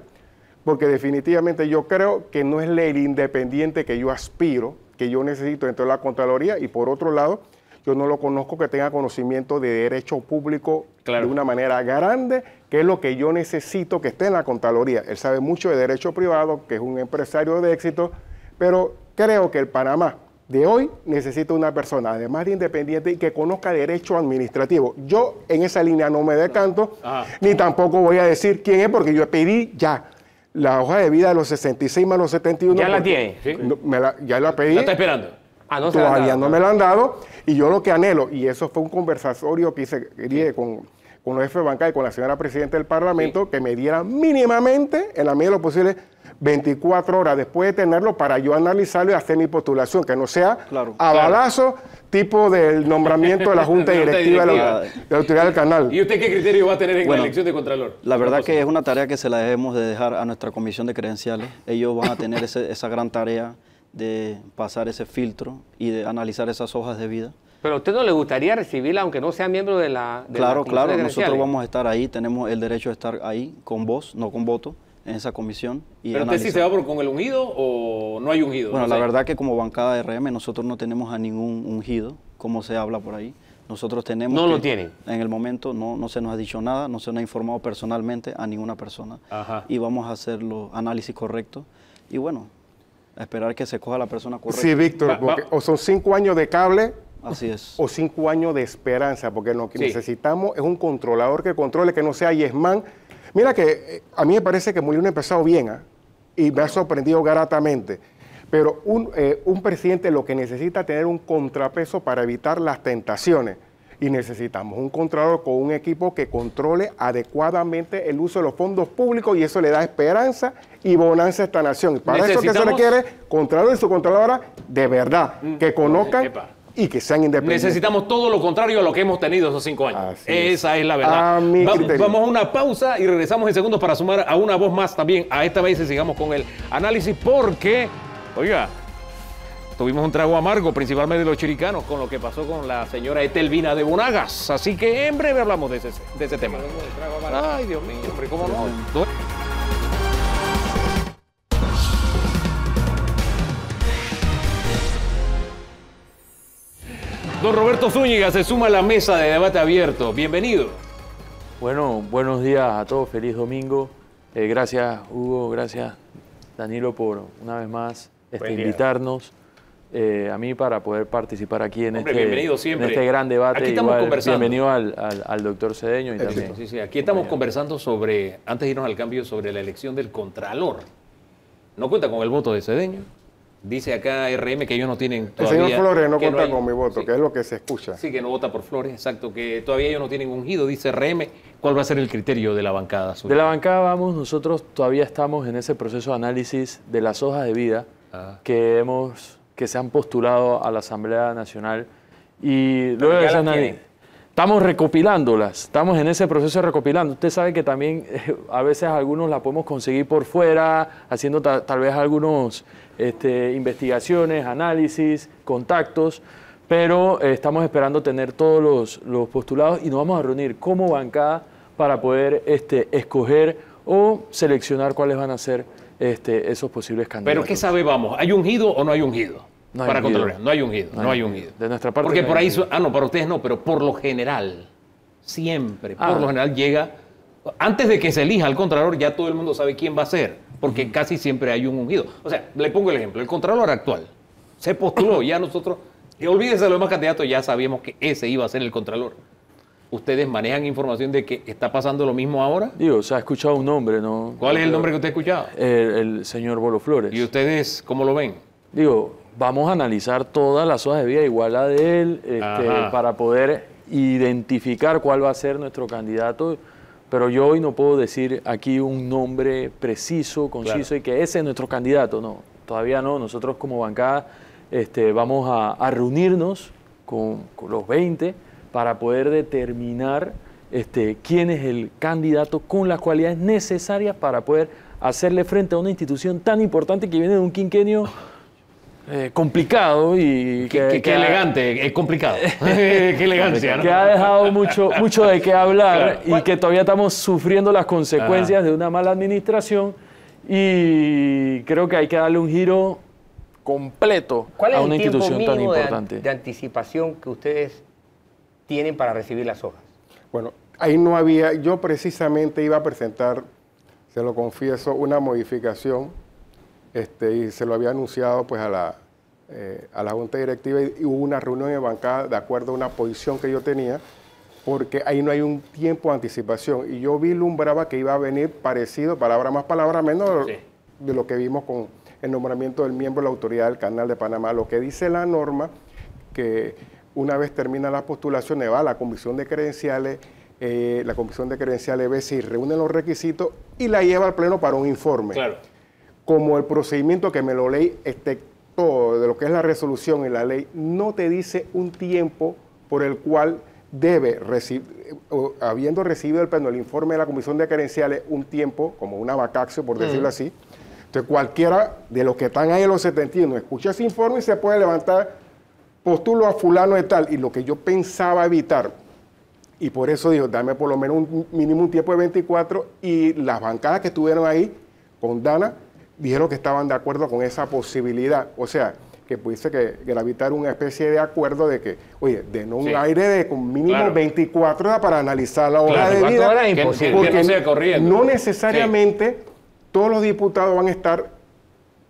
porque definitivamente yo creo que no es el independiente que yo aspiro, que yo necesito dentro de la Contraloría y por otro lado, yo no lo conozco que tenga conocimiento de derecho público Claro. de una manera grande, que es lo que yo necesito que esté en la Contraloría. Él sabe mucho de derecho privado, que es un empresario de éxito, pero creo que el Panamá de hoy necesita una persona, además de independiente, y que conozca derecho administrativo. Yo en esa línea no me decanto, Ajá. ni tampoco voy a decir quién es, porque yo pedí ya la hoja de vida de los 66 más los 71. Ya la tiene. Sí. No, me la- ya la pedí. ¿La está esperando? Ah, no se la han Todavía dado. no me la han dado y yo lo que anhelo, y eso fue un conversatorio que hice quería con, con los jefes de bancada y con la señora presidenta del Parlamento que me diera mínimamente, en la medida de lo posible, 24 horas después de tenerlo para yo analizarlo y hacer mi postulación, que no sea Claro. a balazo tipo del nombramiento de la Junta Directiva de la, de la Autoridad del Canal. ¿Y usted qué criterio va a tener en Bueno, la elección de Contralor? La verdad que es una tarea que se la debemos de dejar a nuestra comisión de credenciales. Ellos van a tener ese- esa gran tarea de pasar ese filtro y de analizar esas hojas de vida. Pero a usted no le gustaría recibirla aunque no sea miembro de la de Claro, claro, nosotros vamos a estar ahí, tenemos el derecho de estar ahí con voz, no con voto, en esa comisión. Y ¿Pero usted sí se va por- con el ungido o no hay ungido? Bueno, No la sé. verdad que como bancada de RM nosotros no tenemos a ningún ungido, como se habla por ahí. Nosotros tenemos... No lo tienen. En el momento no, no se nos ha dicho nada, no se nos ha informado personalmente a ninguna persona. Ajá. Y vamos a hacer los análisis correctos. Y bueno, a esperar que se coja la persona correcta. Sí, Víctor, porque o son cinco años de cable Así es. o cinco años de esperanza, porque lo que Sí. necesitamos es un controlador que controle, que no sea yesman. Mira que eh, a mí me parece que Molino ha empezado bien ¿ah? y me ha sorprendido gratamente, pero un, eh, un presidente lo que necesita es tener un contrapeso para evitar las tentaciones. Y necesitamos un controlador con un equipo que controle adecuadamente el uso de los fondos públicos y eso le da esperanza y bonanza a esta nación. Para eso que se requiere controlador y su controladora de verdad, que conozcan epa. Y que sean independientes. Necesitamos todo lo contrario a lo que hemos tenido esos cinco años. Así es. Esa es la verdad. A mi Va- criterio. vamos a una pausa y regresamos en segundos para sumar a una voz más también a esta vez y sigamos con el análisis porque, oiga, tuvimos un trago amargo, principalmente de los chiricanos, con lo que pasó con la señora Etelvina de Bonagas. Así que en breve hablamos de ese, de ese tema. Ay, Dios mío, hombre, ¿cómo no? Don Roberto Zúñiga se suma a la mesa de debate abierto. Bienvenido. Bueno, buenos días a todos, feliz domingo. Eh, gracias Hugo, gracias Danilo por una vez más este, invitarnos eh, a mí para poder participar aquí en, Hombre, este, en este gran debate. Aquí estamos conversando. Bienvenido al, al- al doctor Cedeño y también. Sí, sí, aquí estamos conversando sobre, antes de irnos al cambio, sobre la elección del Contralor. No cuenta con el voto de Cedeño. Dice acá RM que ellos no tienen El todavía... señor Flores no cuenta hay- con mi voto, sí, que es lo que se escucha. Sí, que no vota por Flores, exacto, que todavía ellos no tienen ungido, dice RM. ¿Cuál va a ser el criterio de la bancada? De la bancada vamos, nosotros todavía estamos en ese proceso de análisis de las hojas de vida Ah. que hemos que se han postulado a la Asamblea Nacional y luego de ese estamos recopilándolas, estamos en ese proceso de recopilando. Usted sabe que también eh, a veces algunos la podemos conseguir por fuera, haciendo ta- tal vez algunos este, investigaciones, análisis, contactos, pero eh, estamos esperando tener todos los, los postulados y nos vamos a reunir como bancada para poder este, escoger o seleccionar cuáles van a ser este, esos posibles candidatos. Pero ¿qué sabe, vamos? ¿Hay ungido o no hay ungido? No hay para ungido. controlar. No hay ungido, no, hay ungido. De nuestra parte Porque no por hay ahí... ungido. Ah, no, para ustedes no, pero por lo general, siempre, por Ah. lo general llega... Antes de que se elija al Contralor, ya todo el mundo sabe quién va a ser, porque casi siempre hay un ungido. O sea, le pongo el ejemplo, el Contralor actual se postuló, ya nosotros... Y olvídense de los demás candidatos, ya sabíamos que ese iba a ser el Contralor. ¿Ustedes manejan información de que está pasando lo mismo ahora? Digo, se ha escuchado un nombre, ¿no? ¿Cuál es el nombre que usted ha escuchado? El, el señor Bolo Flores. ¿Y ustedes cómo lo ven? Digo, vamos a analizar todas las hojas de vida igual a de él este, para poder identificar cuál va a ser nuestro candidato. Pero yo hoy no puedo decir aquí un nombre preciso, conciso y que ese es nuestro candidato. No, todavía no. Nosotros como bancada este, vamos a, a reunirnos con, con los 20 para poder determinar este, quién es el candidato con las cualidades necesarias para poder hacerle frente a una institución tan importante que viene de un quinquenio eh, complicado y Qué, qué- qué ha- elegante, es complicado. qué elegancia, ¿no? que ha dejado mucho, mucho de qué hablar Claro. y que todavía estamos sufriendo las consecuencias de una mala administración y creo que hay que darle un giro completo ¿Cuál es a el una tiempo institución tan de, importante. de anticipación que ustedes tienen para recibir las hojas? Bueno, ahí no había, yo precisamente iba a presentar, se lo confieso, una modificación este, y se lo había anunciado pues a la, eh, a la Junta Directiva y, y hubo una reunión de bancada de acuerdo a una posición que yo tenía, porque ahí no hay un tiempo de anticipación y yo vislumbraba que iba a venir parecido, palabra más, palabra menos, Sí. de lo que vimos con el nombramiento del miembro de la autoridad del Canal de Panamá. Lo que dice la norma, que una vez termina la postulación, va a la comisión de credenciales, eh, la Comisión de Credenciales ve si reúne los requisitos y la lleva al Pleno para un informe. Claro. Como el procedimiento que me lo leí, este, todo de lo que es la resolución y la ley, no te dice un tiempo por el cual debe recibir, habiendo recibido el Pleno el informe de la Comisión de Credenciales, un tiempo, como una vacacio, por decirlo así. Entonces, cualquiera de los que están ahí en los 71 escucha ese informe y se puede levantar, postulo a fulano de tal. Y lo que yo pensaba evitar, y por eso digo, dame por lo menos un mínimo un tiempo de 24, y las bancadas que estuvieron ahí con Dana dijeron que estaban de acuerdo con esa posibilidad. O sea, que pudiese que gravitar una especie de acuerdo de que, oye, den un Sí. aire de con mínimo Claro. 24 horas para analizar la hora Claro, de 24 vida. horas es imposible. que Porque no sea corriendo. no necesariamente todos los diputados van a estar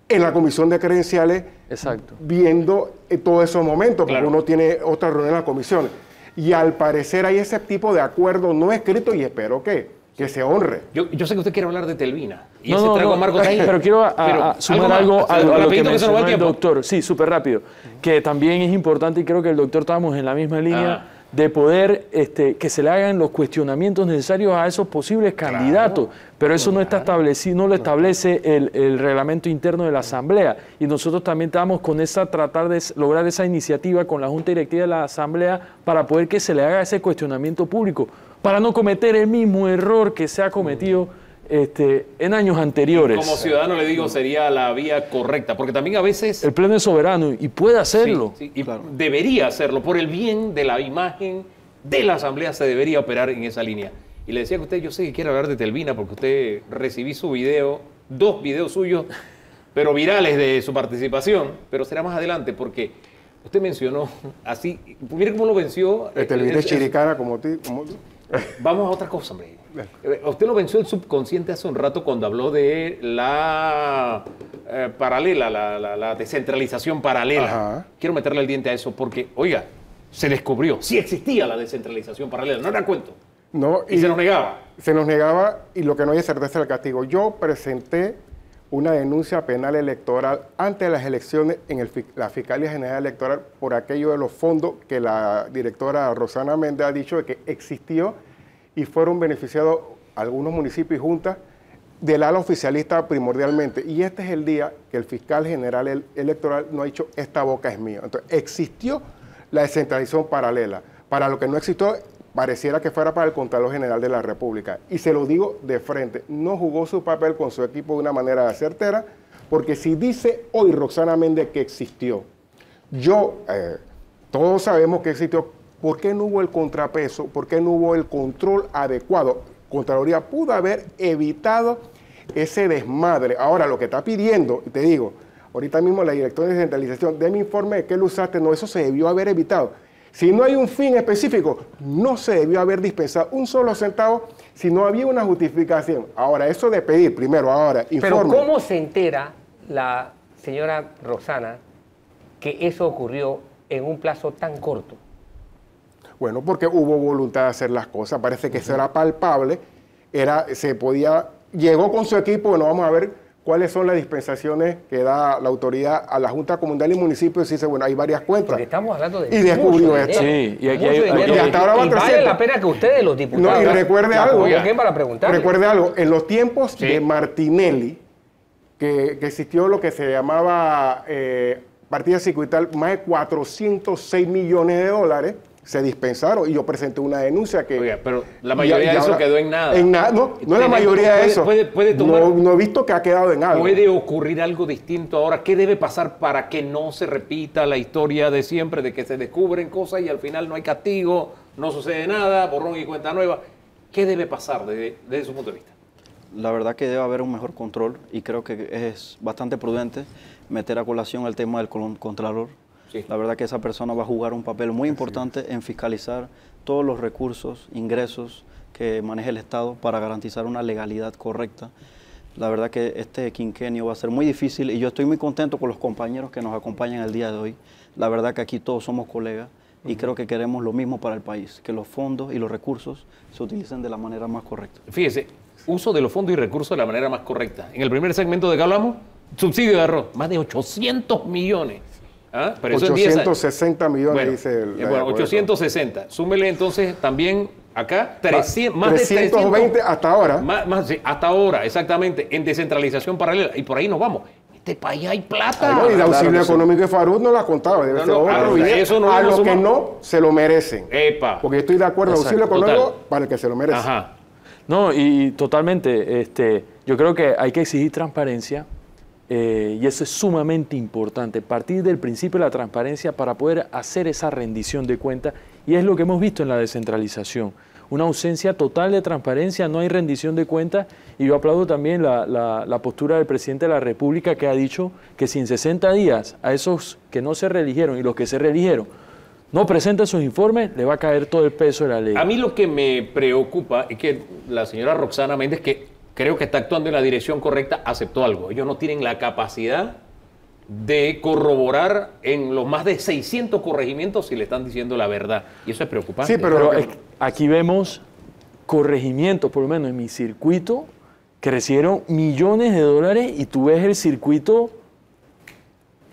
en la comisión de credenciales Exacto. viendo eh, todos esos momentos, porque Claro. uno tiene otra reunión en la comisión. Y al parecer hay ese tipo de acuerdo no escrito y espero que, que se honre. Yo, yo sé que usted quiere hablar de Telvina. Y No, ese no, trago no, amargo está ahí. Pero quiero a- a- Pero a sumar algo, a, a lo que que se nos va mencionó el doctor. Sí, súper rápido. Que también es importante y creo que el doctor estamos en la misma línea Ah. De poder este, que se le hagan los cuestionamientos necesarios a esos posibles candidatos. Pero eso no está establecido, no lo establece el, el reglamento interno de la Asamblea. Y nosotros también estamos con esa, tratar de lograr esa iniciativa con la Junta Directiva de la Asamblea para poder que se le haga ese cuestionamiento público, para no cometer el mismo error que se ha cometido este, en años anteriores. Como ciudadano le digo, sería la vía correcta. Porque también a veces... El Pleno es soberano y puede hacerlo. Sí, sí, y debería hacerlo. Por el bien de la imagen de la Asamblea se debería operar en esa línea. Y le decía que usted, yo sé que quiere hablar de Telvina porque usted recibí su video, dos videos suyos, pero virales de su participación, pero será más adelante porque usted mencionó así, mire cómo lo venció. El eh, televidente es- es- chiricana como ti. Como, Vamos a otra cosa, hombre. Eh, Usted lo venció el subconsciente hace un rato cuando habló de la eh, paralela, la, la- la descentralización paralela. Ajá. Quiero meterle el diente a eso porque, oiga, se descubrió, sí existía la descentralización paralela, no era cuento. no, Y, se nos negaba. se nos negaba y lo que no hay es certeza del castigo. Yo presenté una denuncia penal electoral ante las elecciones en el la Fiscalía General Electoral por aquello de los fondos que la directora Rosana Méndez ha dicho de que existió y fueron beneficiados algunos municipios y juntas del ala oficialista primordialmente. Y este es el día que el fiscal general el- electoral no ha dicho esta boca es mía. Entonces, existió la descentralización paralela. Para lo que no existió, pareciera que fuera para el Contralor General de la República. Y se lo digo de frente, no jugó su papel con su equipo de una manera certera, porque si dice hoy Roxana Méndez que existió, yo, eh, todos sabemos que existió, ¿por qué no hubo el contrapeso? ¿Por qué no hubo el control adecuado? Contraloría pudo haber evitado ese desmadre. Ahora, lo que está pidiendo, y te digo, ahorita mismo la directora de descentralización, de mi informe de qué lo usaste, no, eso se debió haber evitado. Si no hay un fin específico, no se debió haber dispensado un solo centavo si no había una justificación. Ahora, eso de pedir, primero, ahora, Pero informe. ¿cómo se entera la señora Roxana que eso ocurrió en un plazo tan corto? Bueno, porque hubo voluntad de hacer las cosas, parece que eso era palpable, era, se podía, llegó con su equipo, bueno, vamos a ver cuáles son las dispensaciones que da la autoridad a la Junta Comunal y Municipios, y dice, bueno, hay varias cuentas. Porque estamos hablando de Y descubrió esto. Sí, y aquí hay- dinero. y hasta ahora van Y vale 300. la pena que ustedes, los diputados, No, y recuerde algo. para preguntar. Recuerde algo, en los tiempos Sí. de Martinelli, que, que existió lo que se llamaba eh, partida circuital, más de 406 millones de dólares se dispensaron y yo presenté una denuncia que... Oiga, pero la mayoría de eso quedó en nada. En nada, no, no es la mayoría de eso. puede- puede tomar- no, no he visto que ha quedado en algo. ¿Puede ocurrir algo distinto ahora? ¿Qué debe pasar para que no se repita la historia de siempre, de que se descubren cosas y al final no hay castigo, no sucede nada, borrón y cuenta nueva? ¿Qué debe pasar desde, desde su punto de vista? La verdad que debe haber un mejor control y creo que es bastante prudente meter a colación el tema del colon- contralor. Sí. La verdad que esa persona va a jugar un papel muy importante en fiscalizar todos los recursos, ingresos que maneja el Estado para garantizar una legalidad correcta. La verdad que este quinquenio va a ser muy difícil y yo estoy muy contento con los compañeros que nos acompañan el día de hoy. La verdad que aquí todos somos colegas y creo que queremos lo mismo para el país, que los fondos y los recursos se utilicen de la manera más correcta. Fíjese, uso de los fondos y recursos de la manera más correcta. En el primer segmento de que hablamos, subsidio de arroz, más de 800 millones. ¿Ah? Pero eso en 10 años. 860 millones, Bueno, dice el... eh, bueno, 860. Súmele entonces también Acá, 300, más de 320 300, hasta ahora. más- más, sí, hasta ahora, exactamente, en descentralización paralela. Y por ahí nos vamos. Este país hay plata. Ay, no, y de auxilio claro que sí. económico de Farud no la contaba, debe No, ser no, claro, eso no a lo los que no se lo merecen. Epa. Porque yo estoy de acuerdo, Exacto, auxilio económico total. para el que se lo merece. Ajá. No, y totalmente. Este, yo creo que hay que exigir transparencia eh, y eso es sumamente importante. Partir del principio de la transparencia para poder hacer esa rendición de cuentas y es lo que hemos visto en la descentralización. Una ausencia total de transparencia, no hay rendición de cuentas y yo aplaudo también la, postura del presidente de la República que ha dicho que si en 60 días a esos que no se reeligieron y los que se reeligieron no presentan sus informes, le va a caer todo el peso de la ley. A mí lo que me preocupa es que la señora Roxana Méndez, que creo que está actuando en la dirección correcta, aceptó algo. Ellos no tienen la capacidad de corroborar en los más de 600 corregimientos si le están diciendo la verdad. Y eso es preocupante. Sí, pero- aquí vemos corregimientos, por lo menos en mi circuito, que recibieron millones de dólares y tú ves el circuito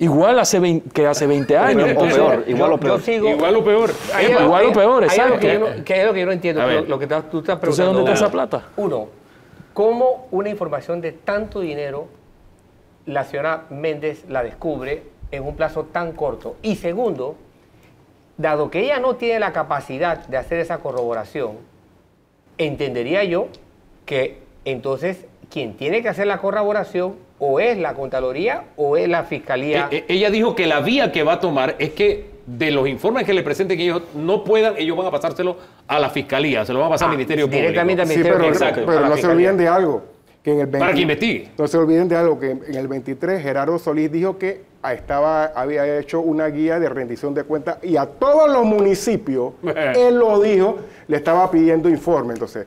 igual hace 20 que hace 20 años. o peor, igual o peor. sigo- Igual o peor. Algo- igual o hay- peor, que exacto. no- que es lo que yo no entiendo, A lo, ver. lo que tú estás Entonces. ¿dónde está esa plata? Uno, ¿cómo una información de tanto dinero la señora Méndez la descubre en un plazo tan corto? Y segundo, dado que ella no tiene la capacidad de hacer esa corroboración, entendería yo que entonces quien tiene que hacer la corroboración o es la Contraloría o es la Fiscalía. Eh, eh, ella dijo que la vía que va a tomar es que de los informes que le presenten que ellos no puedan, ellos van a pasárselo a la fiscalía, se lo van a pasar al Ah, Ministerio Público. directamente al Sí, Ministerio pero. Exacto. pero no se olviden de algo. Que en el 20 Para que investigue. No se olviden de algo, que en el 23 Gerardo Solís dijo que estaba, había hecho una guía de rendición de cuentas y a todos los municipios, él lo dijo, le estaba pidiendo informe. Entonces,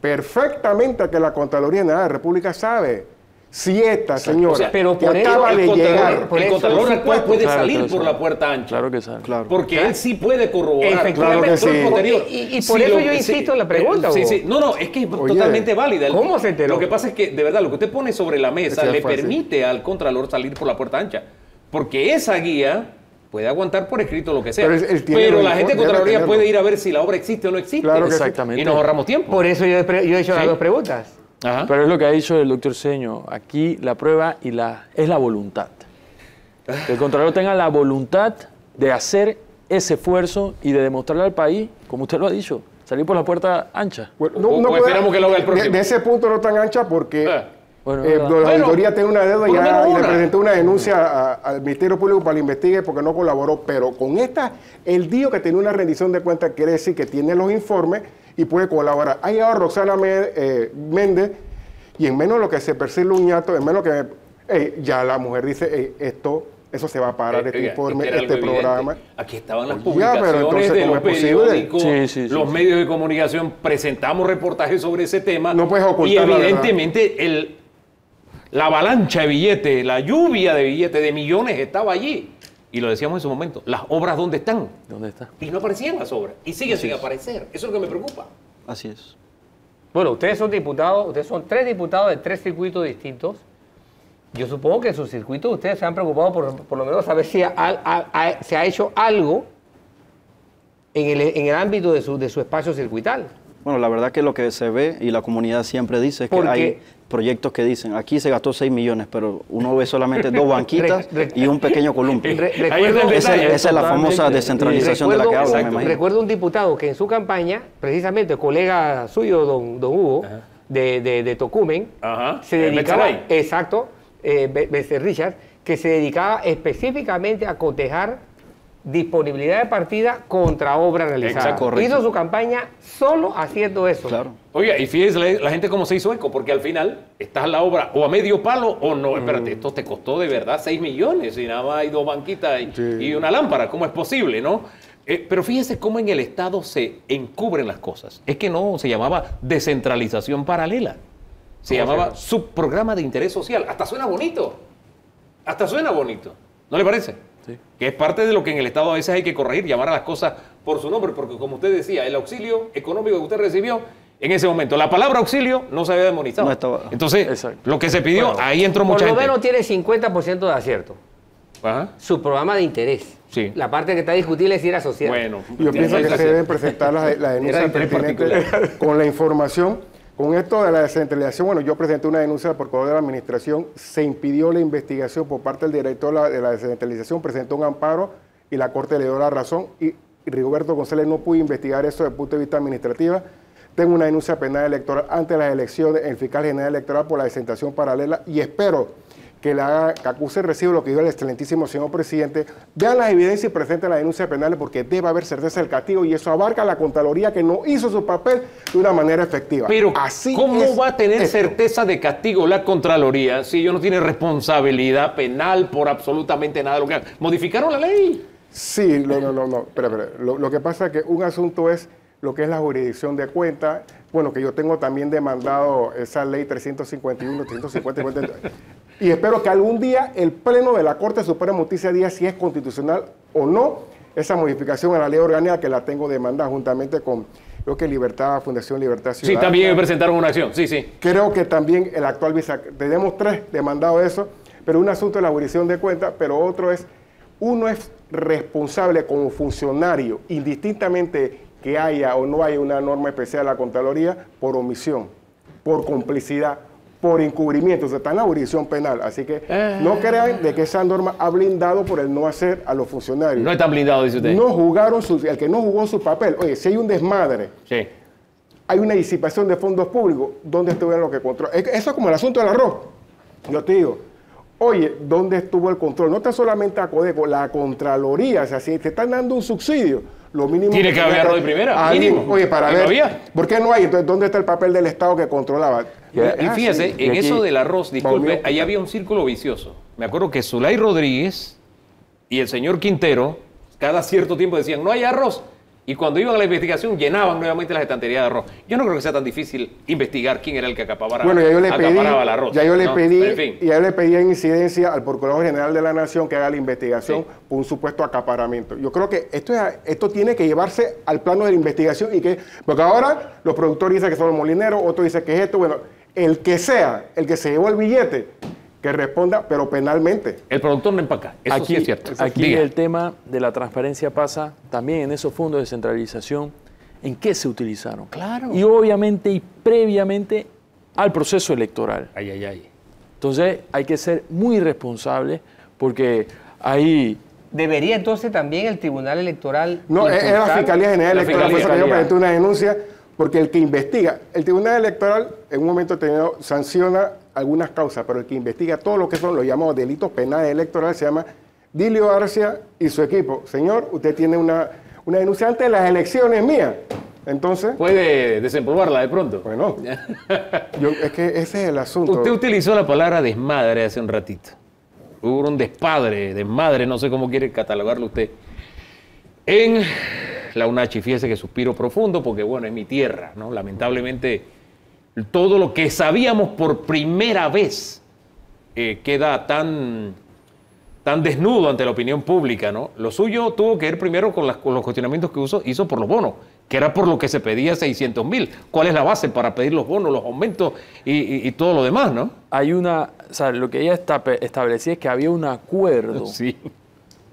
perfectamente que la Contraloría General de la República sabe si esta señora O sea, pero por eso acaba el de Contralor- llegar... por el Contralor actual puede Claro, salir por la puerta ancha. Claro que sabe. Claro. Porque él sí puede corroborar. Efectivamente, Claro que sí. Y- por eso yo insisto en la pregunta, Sí, Hugo. sí. No, no, es que es Oye, totalmente válida. El- ¿cómo se enteró? Lo que pasa es que, de verdad, lo que usted pone sobre la mesa le permite al Contralor salir por la puerta ancha. Porque esa guía puede aguantar por escrito lo que sea. Pero Pero, él- él tiene los la gente de Contraloría puede ir a ver si la obra existe o no existe. Claro que sí. Exactamente. Y nos ahorramos tiempo. Por eso yo he, pre- yo he hecho las dos preguntas. Ajá. Pero es lo que ha dicho el doctor Seño. Aquí la prueba y la, es la voluntad. Que el Contralor tenga la voluntad de hacer ese esfuerzo y de demostrarle al país, como usted lo ha dicho, salir por la puerta ancha. Bueno, O- o esperamos que lo haga el de- próximo. De, ese punto no tan ancha porque Ah. Bueno, eh, la Bueno, auditoría tiene una deuda ya y le presentó una denuncia a- al Ministerio Público para que investigue porque no colaboró. Pero con esta, el día que tiene una rendición de cuentas quiere decir que tiene los informes y puede colaborar. Ha llegado Roxana eh, Méndez y en menos de lo que se percibe un ñato, en menos que eh, ya la mujer dice, "Ey, esto, eso se va a parar, Eh, este oiga, informe, este evidente. programa. Aquí estaban las Pues ya, pero publicaciones entonces, de ¿cómo los es posible? periódicos, Sí, sí, sí, los sí. medios de comunicación, presentamos reportajes sobre ese tema. No puedes ocultar Y evidentemente el, la avalancha de billetes, la lluvia de billetes de millones estaba allí. Y lo decíamos en su momento, las obras ¿dónde están? ¿Dónde está? Y no aparecían las obras. Y siguen sin aparecer. Eso es lo que me preocupa. Así es. Bueno, ustedes son diputados, ustedes son tres diputados de tres circuitos distintos. Yo supongo que en sus circuitos ustedes se han preocupado por, por lo menos saber si ha- se ha hecho algo en el, en el ámbito de su, de su espacio circuital. Bueno, la verdad que lo que se ve y la comunidad siempre dice es que Porque- hay proyectos que dicen, aquí se gastó 6 millones, pero uno ve solamente dos banquitas Re- re- y un pequeño columpio. Re- recuerdo-. Esa, esa es la famosa descentralización de la que Recuerdo- hablan, me imagino. Recuerdo un diputado que en su campaña, precisamente colega suyo, don, don Hugo, de, de, de Tocumen, Ajá. se dedicaba, exacto, eh, Richard, que se dedicaba específicamente a cotejar disponibilidad de partida contra obra realizada. Exacto. Hizo su campaña solo haciendo eso. Claro. Oiga, y fíjese la, la gente cómo se hizo eco, porque al final está la obra o a medio palo o no. Espérate, esto te costó de verdad 6 millones y nada más hay dos banquitas y, y una lámpara. ¿Cómo es posible, no? Eh, pero fíjese cómo en el Estado se encubren las cosas. Es que no se llamaba descentralización paralela. Se llamaba subprograma de interés social. Hasta suena bonito. Hasta suena bonito. ¿No le parece? Sí. Que es parte de lo que en el Estado a veces hay que corregir, llamar a las cosas por su nombre, porque como usted decía, el auxilio económico que usted recibió en ese momento, la palabra auxilio no se había demonizado. No estaba- Entonces, Exacto. lo que se pidió, Bueno, ahí entró Por mucha lo gente. menos tiene 50% de acierto. Ajá. su programa de interés. Sí. La parte que está discutible es si era social. Bueno, Yo pienso que se deben presentar las, las denuncias pertinentes con la información. Con esto de la descentralización, bueno, yo presenté una denuncia al procurador de la administración, se impidió la investigación por parte del director de la- de la descentralización, presentó un amparo y la Corte le dio la razón y Rigoberto González no pudo investigar eso desde el punto de vista administrativo. Tengo una denuncia penal electoral ante las elecciones, el fiscal general electoral por la descentralización paralela y espero que haga, que acuse el recibo lo que dijo el excelentísimo señor presidente. Vean las evidencias y presenten las denuncias penales porque debe haber certeza del castigo y eso abarca a la Contraloría que no hizo su papel de una manera efectiva. Pero, Así ¿cómo va a tener esto. certeza de castigo la Contraloría si ellos no tienen responsabilidad penal por absolutamente nada de lo que? ¿Modificaron la ley? Sí, no, no, no, no. Lo, lo que pasa es que un asunto es lo que es la jurisdicción de cuenta. Bueno, que yo tengo también demandado esa ley 351, 350, y espero que algún día el Pleno de la Corte Suprema de Justicia diga si es constitucional o no esa modificación a la ley orgánica que la tengo demandada juntamente con, creo que Libertad, Fundación Libertad Sí, Ciudadana. también presentaron una acción. Sí, sí. Creo que también el actual vice, tenemos tres demandados eso, pero un asunto es la jurisdicción de cuenta, pero otro es, uno es responsable como funcionario, indistintamente que haya o no haya una norma especial a la Contraloría, por omisión, por complicidad, por encubrimiento, o sea, está en la jurisdicción penal. Así que no crean de que esa norma ha blindado por el no hacer a los funcionarios. No está blindado, dice usted. No jugaron su, el que no jugó su papel. Oye, si hay un desmadre, Sí. hay una disipación de fondos públicos, ¿dónde estuvieron los que controlan? Es que Eso es como el asunto del arroz. Yo te digo, oye, ¿dónde estuvo el control? No está solamente a Codeco, la Contraloría, o sea, si te están dando un subsidio, lo mínimo... Tiene que haber arroz de primera, mínimo. Oye, para ver. ¿por qué no hay? Entonces, ¿dónde está el papel del Estado que controlaba? Y Ah, fíjese, sí. en eso del arroz, disculpe, ahí había un círculo vicioso. Me acuerdo que Zulay Rodríguez y el señor Quintero, cada cierto tiempo decían, no hay arroz. Y cuando iban a la investigación, llenaban nuevamente las estanterías de arroz. Yo no creo que sea tan difícil investigar quién era el que acaparaba, Bueno, ya yo le pedí, el arroz. ya yo le ¿no? pedí, En fin. ya yo le pedí en incidencia al Procurador General de la Nación que haga la investigación Sí. por un supuesto acaparamiento. Yo creo que esto, es- esto tiene que llevarse al plano de la investigación y que, porque ahora los productores dicen que son los molineros, otros dicen que es esto, bueno, el que sea, el que se llevó el billete, que responda, pero penalmente. El productor no empaca. Eso aquí, sí es cierto. Aquí Diga. el tema de la transparencia pasa también en esos fondos de descentralización, en qué se utilizaron. Claro. Y obviamente y previamente al proceso electoral. Ay, ay, ay. Entonces hay que ser muy responsable porque ahí ¿Debería entonces también el Tribunal Electoral No, es la Fiscalía General Electoral, por eso que yo presenté una denuncia, porque el que investiga, el Tribunal Electoral en un momento determinado sanciona algunas causas, pero el que investiga todo lo que son los llamados delitos penales electorales se llama Dilio Arcia y su equipo. Señor, usted tiene una, una denuncia antes de las elecciones mías. Entonces, Puede desempolvarla de pronto. bueno, yo- es que ese es el asunto. Usted utilizó la palabra desmadre hace un ratito. Hubo un despadre, desmadre, no sé cómo quiere catalogarlo usted. En la UNACHI, fíjese que suspiro profundo porque, bueno, es mi tierra, ¿no? Lamentablemente, todo lo que sabíamos por primera vez eh, queda tan, tan desnudo ante la opinión pública, ¿no? Lo suyo tuvo que ver primero con, las- con los cuestionamientos que uso- hizo por los bonos, que era por lo que se pedía 600 mil. ¿Cuál es la base para pedir los bonos, los aumentos y, y- y todo lo demás, no? hay una, o sea, lo que ella establecía es que había un acuerdo Sí.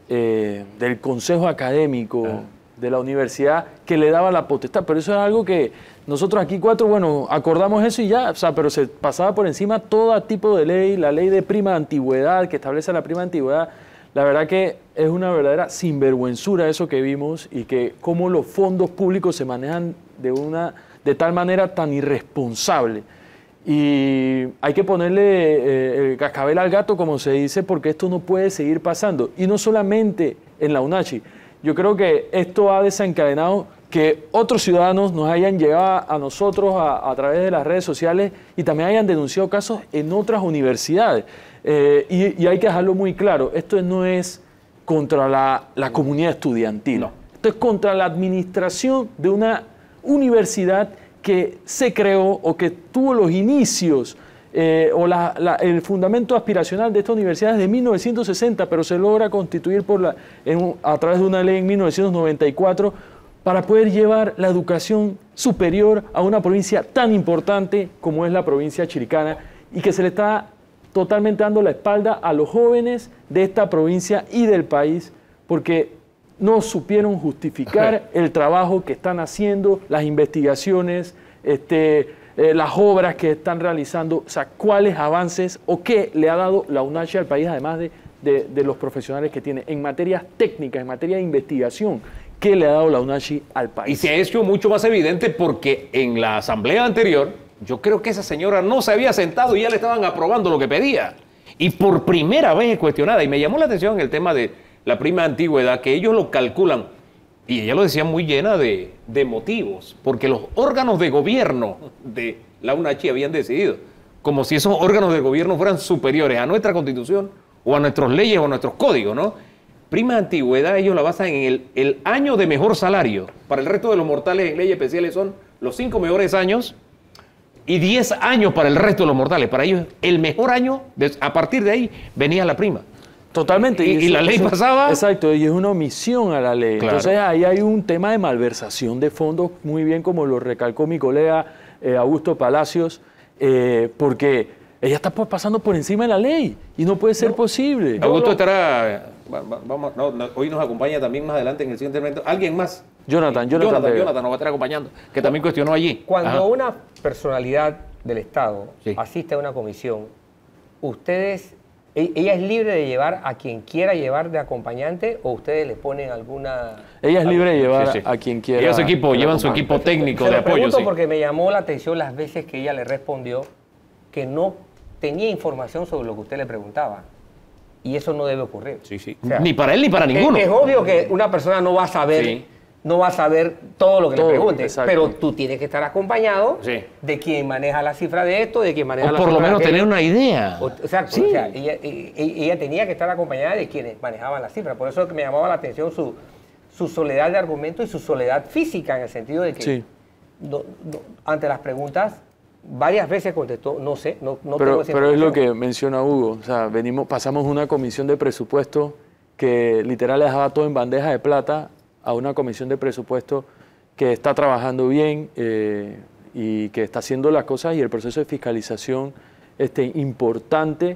eh, del Consejo Académico Ah. De la universidad que le daba la potestad, pero eso es algo que nosotros aquí cuatro, bueno, acordamos eso y ya, o sea, pero se pasaba por encima todo tipo de ley, la ley de prima de antigüedad que establece la prima de antigüedad, la verdad que es una verdadera sinvergüenzura eso que vimos y que cómo los fondos públicos se manejan de una de tal manera tan irresponsable. Y hay que ponerle eh, el cascabel al gato, como se dice, porque esto no puede seguir pasando. Y no solamente en la UNACHI. Yo creo que esto ha desencadenado que otros ciudadanos nos hayan llegado a nosotros a, a través de las redes sociales y también hayan denunciado casos en otras universidades. Eh, y, y hay que dejarlo muy claro, esto no es contra la, la comunidad estudiantil. Esto es contra la administración de una universidad que se creó o que tuvo los inicios eh, o la- la- el fundamento aspiracional de esta universidad es de 1960, pero se logra constituir por la, en un- a través de una ley en 1994 para poder llevar la educación superior a una provincia tan importante como es la provincia chiricana y que se le está totalmente dando la espalda a los jóvenes de esta provincia y del país, porque no supieron justificar el trabajo que están haciendo, las investigaciones, este, eh, las obras que están realizando, o sea, cuáles avances o qué le ha dado la UNACHI al país, además de, de- los profesionales que tiene en materias técnicas, en materia de investigación, qué le ha dado la UNACHI al Y país. se ha hecho mucho más evidente porque en la asamblea anterior, yo creo que esa señora no se había sentado y ya le estaban aprobando lo que pedía. Y por primera vez es cuestionada. Y me llamó la atención el tema de la prima antigüedad, que ellos lo calculan, y ella lo decía muy llena de, motivos, porque los órganos de gobierno de la UNACHI habían decidido, como si esos órganos de gobierno fueran superiores a nuestra constitución o a nuestras leyes o a nuestros códigos, ¿no? Prima antigüedad, ellos la basan en el, el año de mejor salario. Para el resto de los mortales en leyes especiales son los cinco mejores años y 10 años para el resto de los mortales. Para ellos, el mejor año, a partir de ahí, venía la prima. Totalmente. Y- y eso- la ley eso- pasaba- Exacto, y es una omisión a la ley. Claro. Entonces ahí hay un tema de malversación de fondos, muy bien como lo recalcó mi colega eh, Augusto Palacios, eh, porque ella está pues, pasando por encima de la ley y no puede ser posible. Augusto estará. va- Vamos, no, no, hoy nos acompaña también más adelante en el siguiente evento. ¿Alguien más? Jonathan, Jonathan Jonathan. Jonathan nos va a estar acompañando, que también cuestionó allí. Cuando Ajá. una personalidad del Estado Sí. asiste a una comisión, ustedes, ella es libre de llevar a quien quiera llevar de acompañante o ustedes le ponen alguna... Ella es libre de llevar Sí, sí. a quien quiera. Lleva su equipo, llevan su equipo técnico Se de lo apoyo. pregunto sí. porque me llamó la atención las veces que ella le respondió que no tenía información sobre lo que usted le preguntaba. Y eso no debe ocurrir. Sí, sí. O sea, Ni para él ni para es- ninguno. Es, obvio que una persona no va a saber, Sí. No va a saber todo lo que Todo, le pregunte, exacto. pero tú tienes que estar acompañado Sí. de quien maneja la cifra de esto, de quien maneja O la por lo menos tener una idea. O- Exacto, Sí. o sea, ella, e- e- ella tenía que estar acompañada de quienes manejaban la cifra. Por eso me llamaba la atención su, su soledad de argumento y su soledad física, en el sentido de que Sí. no- no- ante las preguntas varias veces contestó, no sé, no, no tengo Pero, pero es lo información". que menciona Hugo. O sea, venimos, pasamos una comisión de presupuesto que literal le dejaba todo en bandeja de plata a una comisión de presupuesto que está trabajando bien eh, y que está haciendo las cosas y el proceso de fiscalización este, importante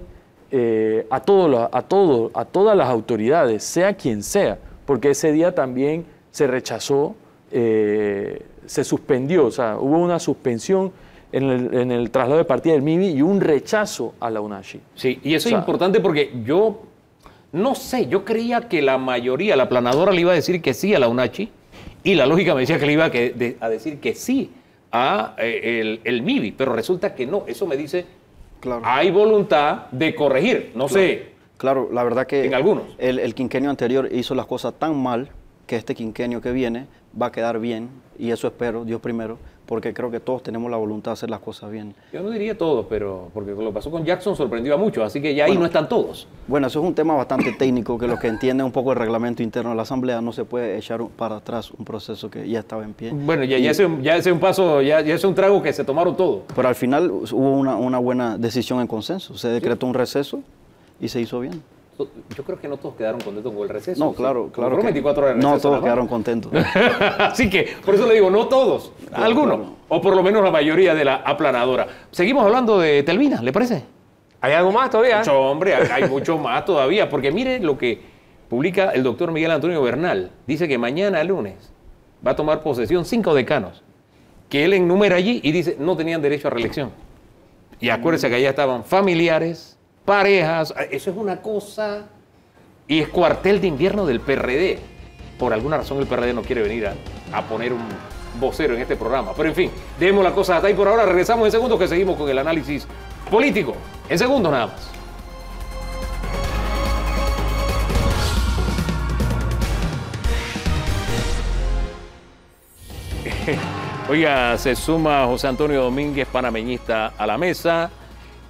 eh, a, todos a, todo- a todas las autoridades, sea quien sea, porque ese día también se rechazó, eh, se suspendió, o sea, hubo una suspensión en el, en el traslado de partida del MIBI y un rechazo a la UNASHI. Sí, y eso O sea- es importante porque yo no sé, yo creía que la mayoría, la planadora le iba a decir que sí a la UNACHI y la lógica me decía que le iba a, que- de- a decir que sí a eh, el, el MIBI, pero resulta que no, eso me dice, Claro. hay voluntad de corregir, no sé, Claro, la verdad que En algunos. El, el quinquenio anterior hizo las cosas tan mal que este quinquenio que viene va a quedar bien y eso espero, Dios primero, porque creo que todos tenemos la voluntad de hacer las cosas bien. yo no diría todos, pero porque lo que pasó con Jackson sorprendió a muchos, así que ya ahí Bueno. no están todos. Bueno, eso es un tema bastante técnico que los que entienden un poco el reglamento interno de la Asamblea no se puede echar para atrás un proceso que ya estaba en pie. Bueno, ya, Y- ya, ese, ya ese es un paso, ya, ya ese es un trago que se tomaron todos. Pero al final hubo una, una buena decisión en consenso. Se decretó un receso y se hizo bien. Yo creo que no todos quedaron contentos con el receso. No, claro, claro. fueron que 24 horas de no todos quedaron contentos. Así que, por eso le digo, no todos, Claro, algunos, claro. o por lo menos la mayoría de la aplanadora. Seguimos hablando de Telvina, ¿le parece? ¿Hay algo más todavía? Mucho, hombre, hay hay mucho más todavía, porque mire lo que publica el doctor Miguel Antonio Bernal. Dice que mañana lunes va a tomar posesión cinco decanos, que él enumera allí y dice no tenían derecho a reelección. Y acuérdense que allá estaban familiares, parejas, eso es una cosa. Y es cuartel de invierno del PRD. Por alguna razón el PRD no quiere venir a, poner un vocero en este programa. Pero en fin, dejemos la cosa hasta ahí por ahora. Regresamos en segundos que seguimos con el análisis político. En segundos nada más. Oiga, se suma José Antonio Domínguez, panameñista, a la mesa.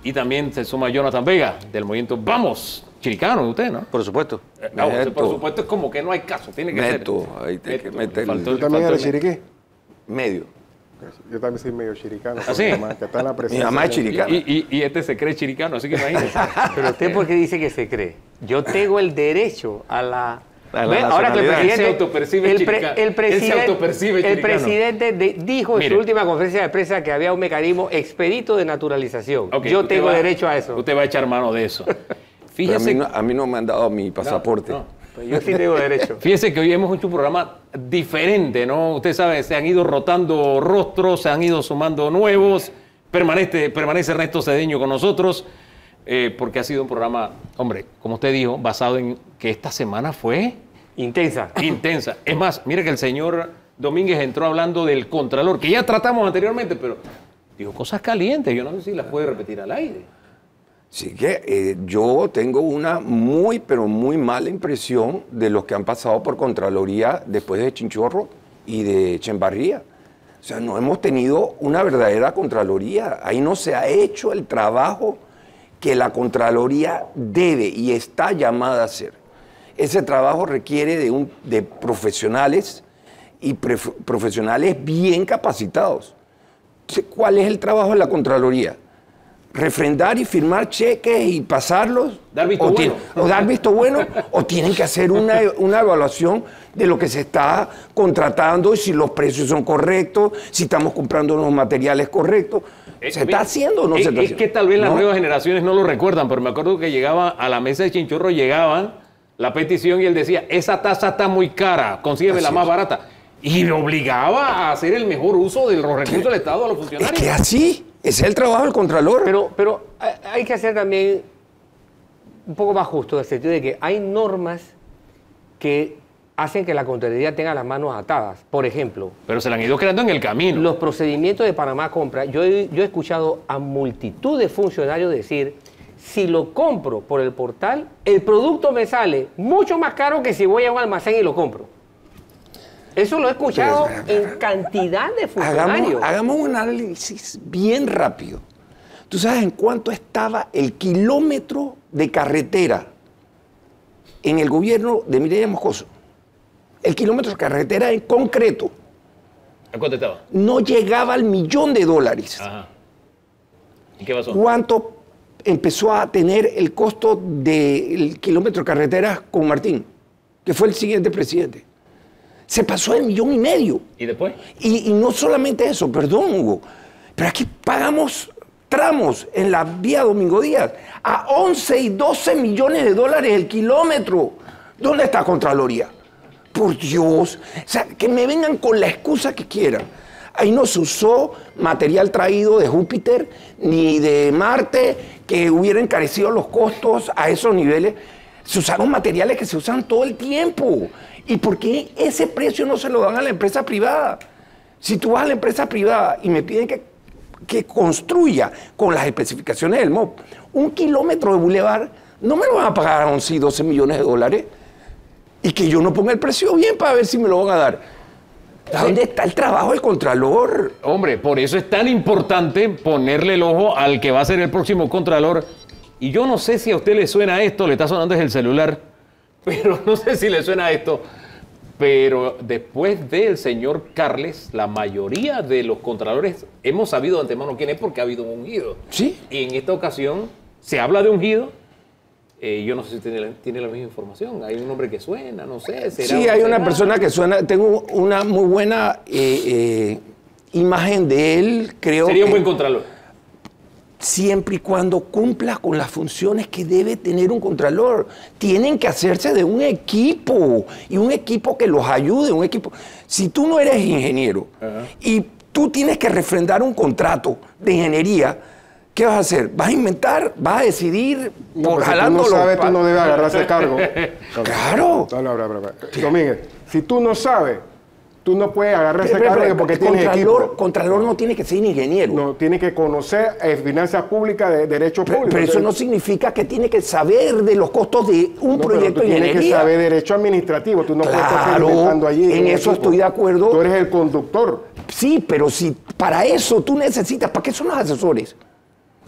Y también se suma Jonathan Vega, del movimiento Vamos, chiricano, usted, ¿no? Por supuesto. Eh, no, usted, por supuesto, es como que no hay caso, tiene que Meto, ser. ahí tiene que Meto, meter faltó el- el- ¿Tú también eres chiriquí? medio. Yo también soy medio chiricano. ¿Ah, sí? porque mamá, Que está en la Mi presencia. mamá es chiricana. Y, y- y este se cree chiricano, así que imagínese. Pero usted, ¿por qué dice que se cree? Yo tengo el derecho a la La- Ahora que el presidente, Él se autopercibe el, pre- el se presidente, autopercibe el chiricano. presidente de- dijo en su última conferencia de prensa que había un mecanismo expedito de naturalización. Yo tengo va- derecho a eso. Usted va a echar mano de eso. A, Fíjese, mí no, a mí no me han dado mi pasaporte. no. Pues yo sí tengo derecho. fíjese que hoy hemos hecho un programa diferente, ¿no? Usted sabe, se han ido rotando rostros, se han ido sumando nuevos. Permanece, permanece Ernesto Cedeño con nosotros, eh, porque ha sido un programa, hombre, como usted dijo, basado en que esta semana fue Intensa. intensa. Es más, mire que el señor Domínguez entró hablando del Contralor, que ya tratamos anteriormente, pero dijo cosas calientes. Yo no sé si las puede repetir al aire. Así que eh, yo tengo una muy, pero muy mala impresión de los que han pasado por Contraloría después de Chinchorro y de Chembarría. O sea, no hemos tenido una verdadera Contraloría. Ahí no se ha hecho el trabajo que la Contraloría debe y está llamada a hacer. Ese trabajo requiere de, un, de profesionales y pref- profesionales bien capacitados. ¿Cuál es el trabajo de la Contraloría? refrendar y firmar cheques y pasarlos. Dar visto o bueno. O dar visto bueno, o tienen que hacer una, una evaluación de lo que se está contratando y si los precios son correctos, si estamos comprando los materiales correctos. ¿Se Eh, está mira, haciendo o no es, se está es haciendo? que tal vez las No. nuevas generaciones no lo recuerdan, pero me acuerdo que llegaba a la mesa de Chinchorro, llegaban la petición y él decía, esa tasa está muy cara, consígueme la más es. barata. Y le obligaba a hacer el mejor uso de los recursos del Estado a los Es funcionarios. que así, ese es el trabajo del Contralor. Pero, pero hay- hay que hacer también un poco más justo en el sentido de que hay normas que hacen que la Contraloría tenga las manos atadas. Por ejemplo, Pero se la han ido creando en el camino. los procedimientos de Panamá Compra, yo he, yo he escuchado a multitud de funcionarios decir, si lo compro por el portal, el producto me sale mucho más caro que si voy a un almacén y lo compro. Eso lo he escuchado en cantidad de funcionarios. Hagamos, hagamos un análisis bien rápido. ¿Tú sabes en cuánto estaba el kilómetro de carretera en el gobierno de Mireya Moscoso? El kilómetro de carretera en concreto ¿A cuánto estaba? no llegaba al millón de dólares. Ajá. ¿Y qué pasó? ¿Cuánto empezó a tener el costo del kilómetro de carretera con Martín, que fue el siguiente presidente? Se pasó el millón y medio. ¿Y después? Y, y no solamente eso, perdón, Hugo, pero aquí pagamos tramos en la vía Domingo Díaz a 11 y 12 millones de dólares el kilómetro. ¿Dónde está Contraloría? Por Dios, o sea, que me vengan con la excusa que quieran. Ahí no se usó material traído de Júpiter ni de Marte que hubiera encarecido los costos a esos niveles. Se usaron materiales que se usan todo el tiempo. ¿Y por qué ese precio no se lo dan a la empresa privada? Si tú vas a la empresa privada y me piden que, que construya con las especificaciones del MOP un kilómetro de bulevar, no me lo van a pagar a 11 y 12 millones de dólares. Y que yo no ponga el precio bien para ver si me lo van a dar. ¿Dónde está el trabajo del Contralor? Hombre, por eso es tan importante ponerle el ojo al que va a ser el próximo Contralor. Y yo no sé si a usted le suena esto, le está sonando desde el celular, pero no sé si le suena esto. Pero después del señor Carles, la mayoría de los contralores hemos sabido de antemano quién es porque ha habido un ungido. Sí. Y en esta ocasión se habla de ungido. Eh, yo no sé si tiene la, tiene la misma información. Hay un nombre que suena, no sé. ¿será Sí, hay una persona que suena, tengo una muy buena eh, eh, imagen de él, creo Sería un buen contralor. siempre y cuando cumpla con las funciones que debe tener un contralor. Tienen que hacerse de un equipo y un equipo que los ayude, un equipo. Si tú no eres ingeniero y tú tienes que refrendar un contrato de ingeniería, ¿qué vas a hacer? ¿Vas a inventar? ¿Vas a decidir No, por pues si tú no sabes, tú no debes agarrar ese cargo. Claro. No, no, no, no, no. Domínguez, si tú no sabes, tú no puedes agarrar ese cargo porque tienes contralor, equipo. contralor no tiene que ser ingeniero. No, tiene que conocer eh, finanzas públicas, de derecho Pero, público. pero eso no significa que tiene que saber de los costos de un no, proyecto de tienes que ingeniería. saber derecho administrativo. Tú no puedes estar inventando allí. en eso equipo. estoy de acuerdo. Tú eres el conductor. Sí, pero si para eso tú necesitas, ¿para qué son los asesores?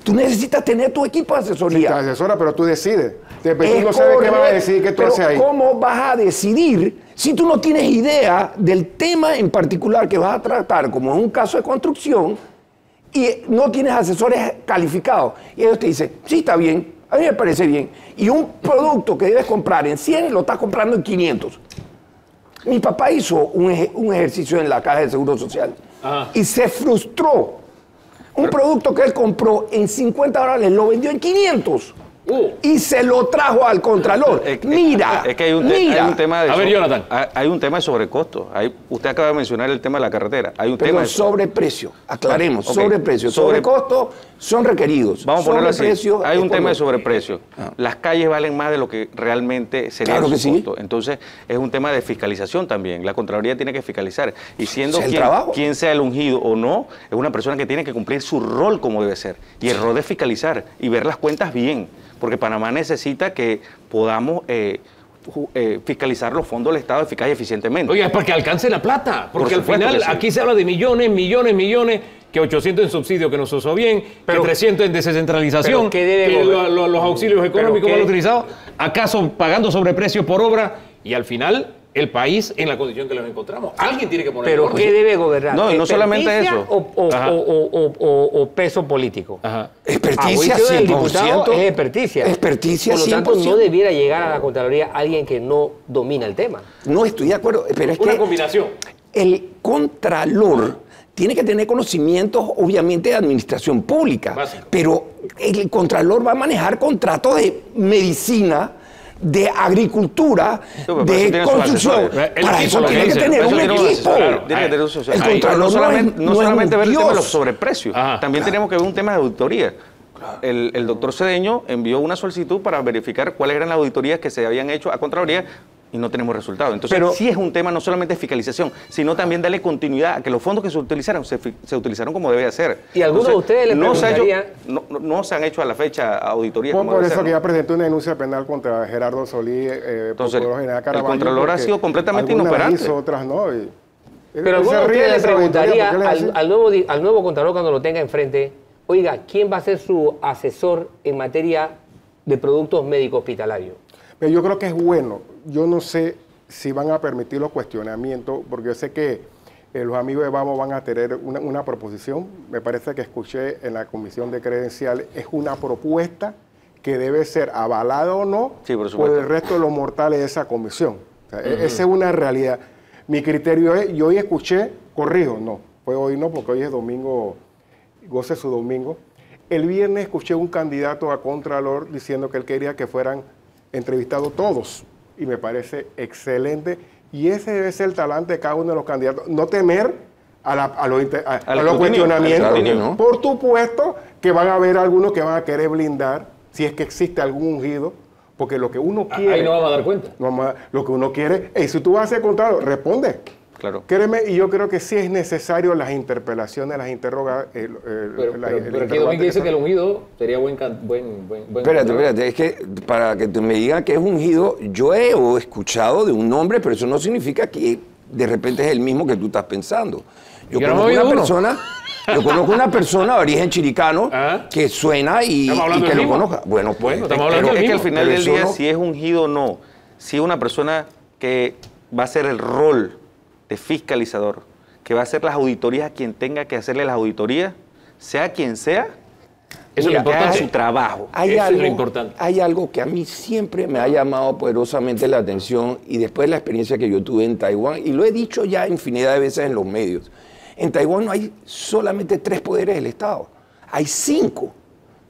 Tú necesitas tener tu equipo de Sí, te asesoría. asesora, pero tú decides. Tú Es no sabes qué vas a decidir, qué tú pero haces ahí. ¿Cómo vas a decidir si tú no tienes idea del tema en particular que vas a tratar, como en un caso de construcción, y no tienes asesores calificados? Y ellos te dicen, sí, está bien, A mí me parece bien. Y un producto que debes comprar en 100 lo estás comprando en 500. Mi papá hizo un, eje- un ejercicio en la caja de Seguro Social Ajá. y se frustró. Un producto que él compró en 50 dólares lo vendió en 500 Uh. y se lo trajo al Contralor. Es Mira, es que hay un, hay mira. un tema de A ver, Jonathan. hay- Hay un tema de sobrecosto. Hay- usted acaba de mencionar el tema de la carretera. Hay un tema Perdón, de sobreprecio. Aclaremos, Ok, sobreprecio. sobre- Sobrecosto son requeridos. Vamos a ponerlo así. Hay un tema de sobreprecio. Las calles valen más de lo que realmente sería Claro su que sí. costo. Entonces, es un tema de fiscalización también. La Contraloría tiene que fiscalizar. Y siendo Es el quien, quien sea el ungido o no, es una persona que tiene que cumplir su rol como debe ser. Y el rol es fiscalizar y ver las cuentas bien. Porque Panamá necesita que podamos eh, eh, fiscalizar los fondos del Estado eficaz y eficientemente. Oiga, es para que alcance la plata. Porque al supuesto final sí. aquí se habla de millones, millones, millones. Que 800 en subsidio que nos usó bien, Pero- que 300 en descentralización, pero ¿qué debe que lo- lo- los auxilios económicos ¿qué- mal utilizados, acaso pagando sobreprecio por obra y al final el país en la condición que nos encontramos. Alguien tiene que poner Pero. ¿qué debe gobernar? No, y no solamente ¿Experticia eso. O, o- Ajá. o- o- o- o peso político. Ajá. Experticia A juicio del 100%. diputado es experticia. Experticia Por lo tanto, 100%. no debiera llegar a la Contraloría alguien que no domina el tema. No estoy de acuerdo, pero es Una que combinación. el contralor tiene que tener conocimientos, obviamente, de administración pública, Básico. pero el contralor va a manejar contratos de medicina, de agricultura, de construcción. El Para eso tiene que tener un equipo. El Ahí, contralor no no solamente, no solamente ver el tema de los sobreprecios, Ajá. también tenemos que ver un tema de auditoría. El, el doctor Cedeño envió una solicitud para verificar cuáles eran las auditorías que se habían hecho a Contraloría y no tenemos resultados. Entonces, Pero- sí es un tema no solamente de fiscalización, sino también darle continuidad a que los fondos que se utilizaron se, se utilizaron como debe ser. ¿Y alguno de ustedes le no se, ha hecho- preguntaría- no, no- no se han hecho a la fecha auditorías Por, como por debe eso ser, que ¿no? ya presenté una denuncia penal contra Gerardo Solí, eh, Entonces, Procurador General el Caraballo. Contralor ha sido completamente inoperante. hizo, otras no. y- Pero él alguno se de ustedes le preguntaría al, nuevo, al nuevo Contralor cuando lo tenga enfrente, oiga, ¿quién va a ser su asesor en materia de productos médicos hospitalarios? Pero yo creo que es bueno. Yo no sé si van a permitir los cuestionamientos, porque yo sé que eh, los amigos de Vamos van a tener una, una proposición. Me parece que escuché en la comisión de credenciales. Es una propuesta que debe ser avalada o no Sí, por el resto de los mortales de esa comisión. O sea, e- Esa es una realidad. Mi criterio es, yo hoy escuché, corrijo, no, fue hoy no, porque hoy es domingo, goce su domingo. El viernes escuché un candidato a Contralor diciendo que él quería que fueran entrevistados todos. Y me parece excelente. Y ese debe ser el talante de cada uno de los candidatos. No temer a, la- a los, a- a cuestionamientos. Por supuesto que van a haber algunos que van a querer blindar, si es que existe algún ungido, porque lo que uno quiere... Ahí no vamos a dar cuenta. No, lo que uno quiere, y si tú vas a hacer contrario, responde. Claro. Créeme, y yo creo que sí es necesario las interpelaciones, las interrogaciones. Pero, pero, pero aquí Domínguez dice que el ungido sería buen, buen, buen, buen Espérate, espérate, es que para que te me digan que es ungido, yo he o escuchado de un nombre, pero eso no significa que de repente es el mismo que tú estás pensando. Yo Yo no conozco he una uno. persona, yo conozco una persona de origen chiricano Ah. que suena y, que lo mismo. conozca. Bueno, pues, Bueno, estamos Pero hablando es que al final Pero del día, no- si es ungido o no, si es una persona que va a hacer el rol de fiscalizador, que va a hacer las auditorías a quien tenga que hacerle las auditorías, sea quien sea, Eso es lo importante. su trabajo. Hay Eso es algo, lo importante. hay algo que a mí siempre me ha llamado poderosamente la atención y después de la experiencia que yo tuve en Taiwán, y lo he dicho ya infinidad de veces en los medios, en Taiwán no hay solamente tres poderes del Estado, hay cinco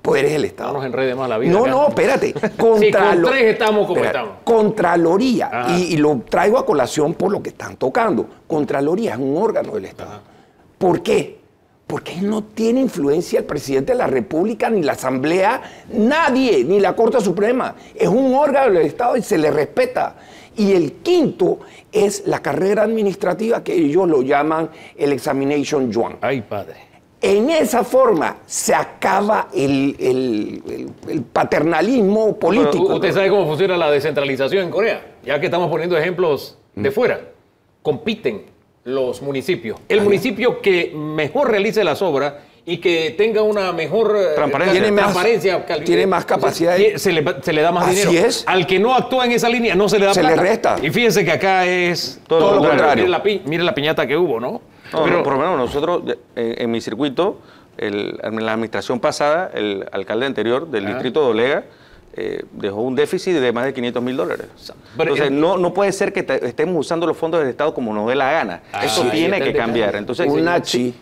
poderes del Estado. No nos enrede más la vida. No, acá. no, espérate. Sí, con Contralo- tres estamos como Espera, estamos. Contraloría, y, y lo traigo a colación por lo que están tocando. Contraloría es un órgano del Estado. ¿Por qué? Porque él no tiene influencia el presidente de la República, ni la Asamblea, nadie, ni la Corte Suprema. Es un órgano del Estado y se le respeta. Y el quinto es la carrera administrativa que ellos lo llaman el Examination Yuan. Ay, padre. En esa forma se acaba el, el- el- el paternalismo político. ¿Usted sabe cómo funciona la descentralización en Corea? Ya que estamos poniendo ejemplos Mm. de fuera. Compiten los municipios. El municipio que mejor realice las obras y que tenga una mejor eh, Transparencia. Tiene más- transparencia, tiene más capacidad se, le, se le da más Así dinero. es. Al que no actúa en esa línea no se le da Se le resta. Y fíjense que acá es Todo lo contrario. Mire la, pi- mire la piñata que hubo, ¿no? No, Pero- no, por lo menos nosotros, en, en mi circuito, el- en la administración pasada, el alcalde anterior del distrito de Olega eh, dejó un déficit de más de 500 mil dólares. Pero, Entonces, eh, no, no puede ser que te- estemos usando los fondos del Estado como nos dé la gana. Eso sí, tiene que cambiar. Entonces, Un H.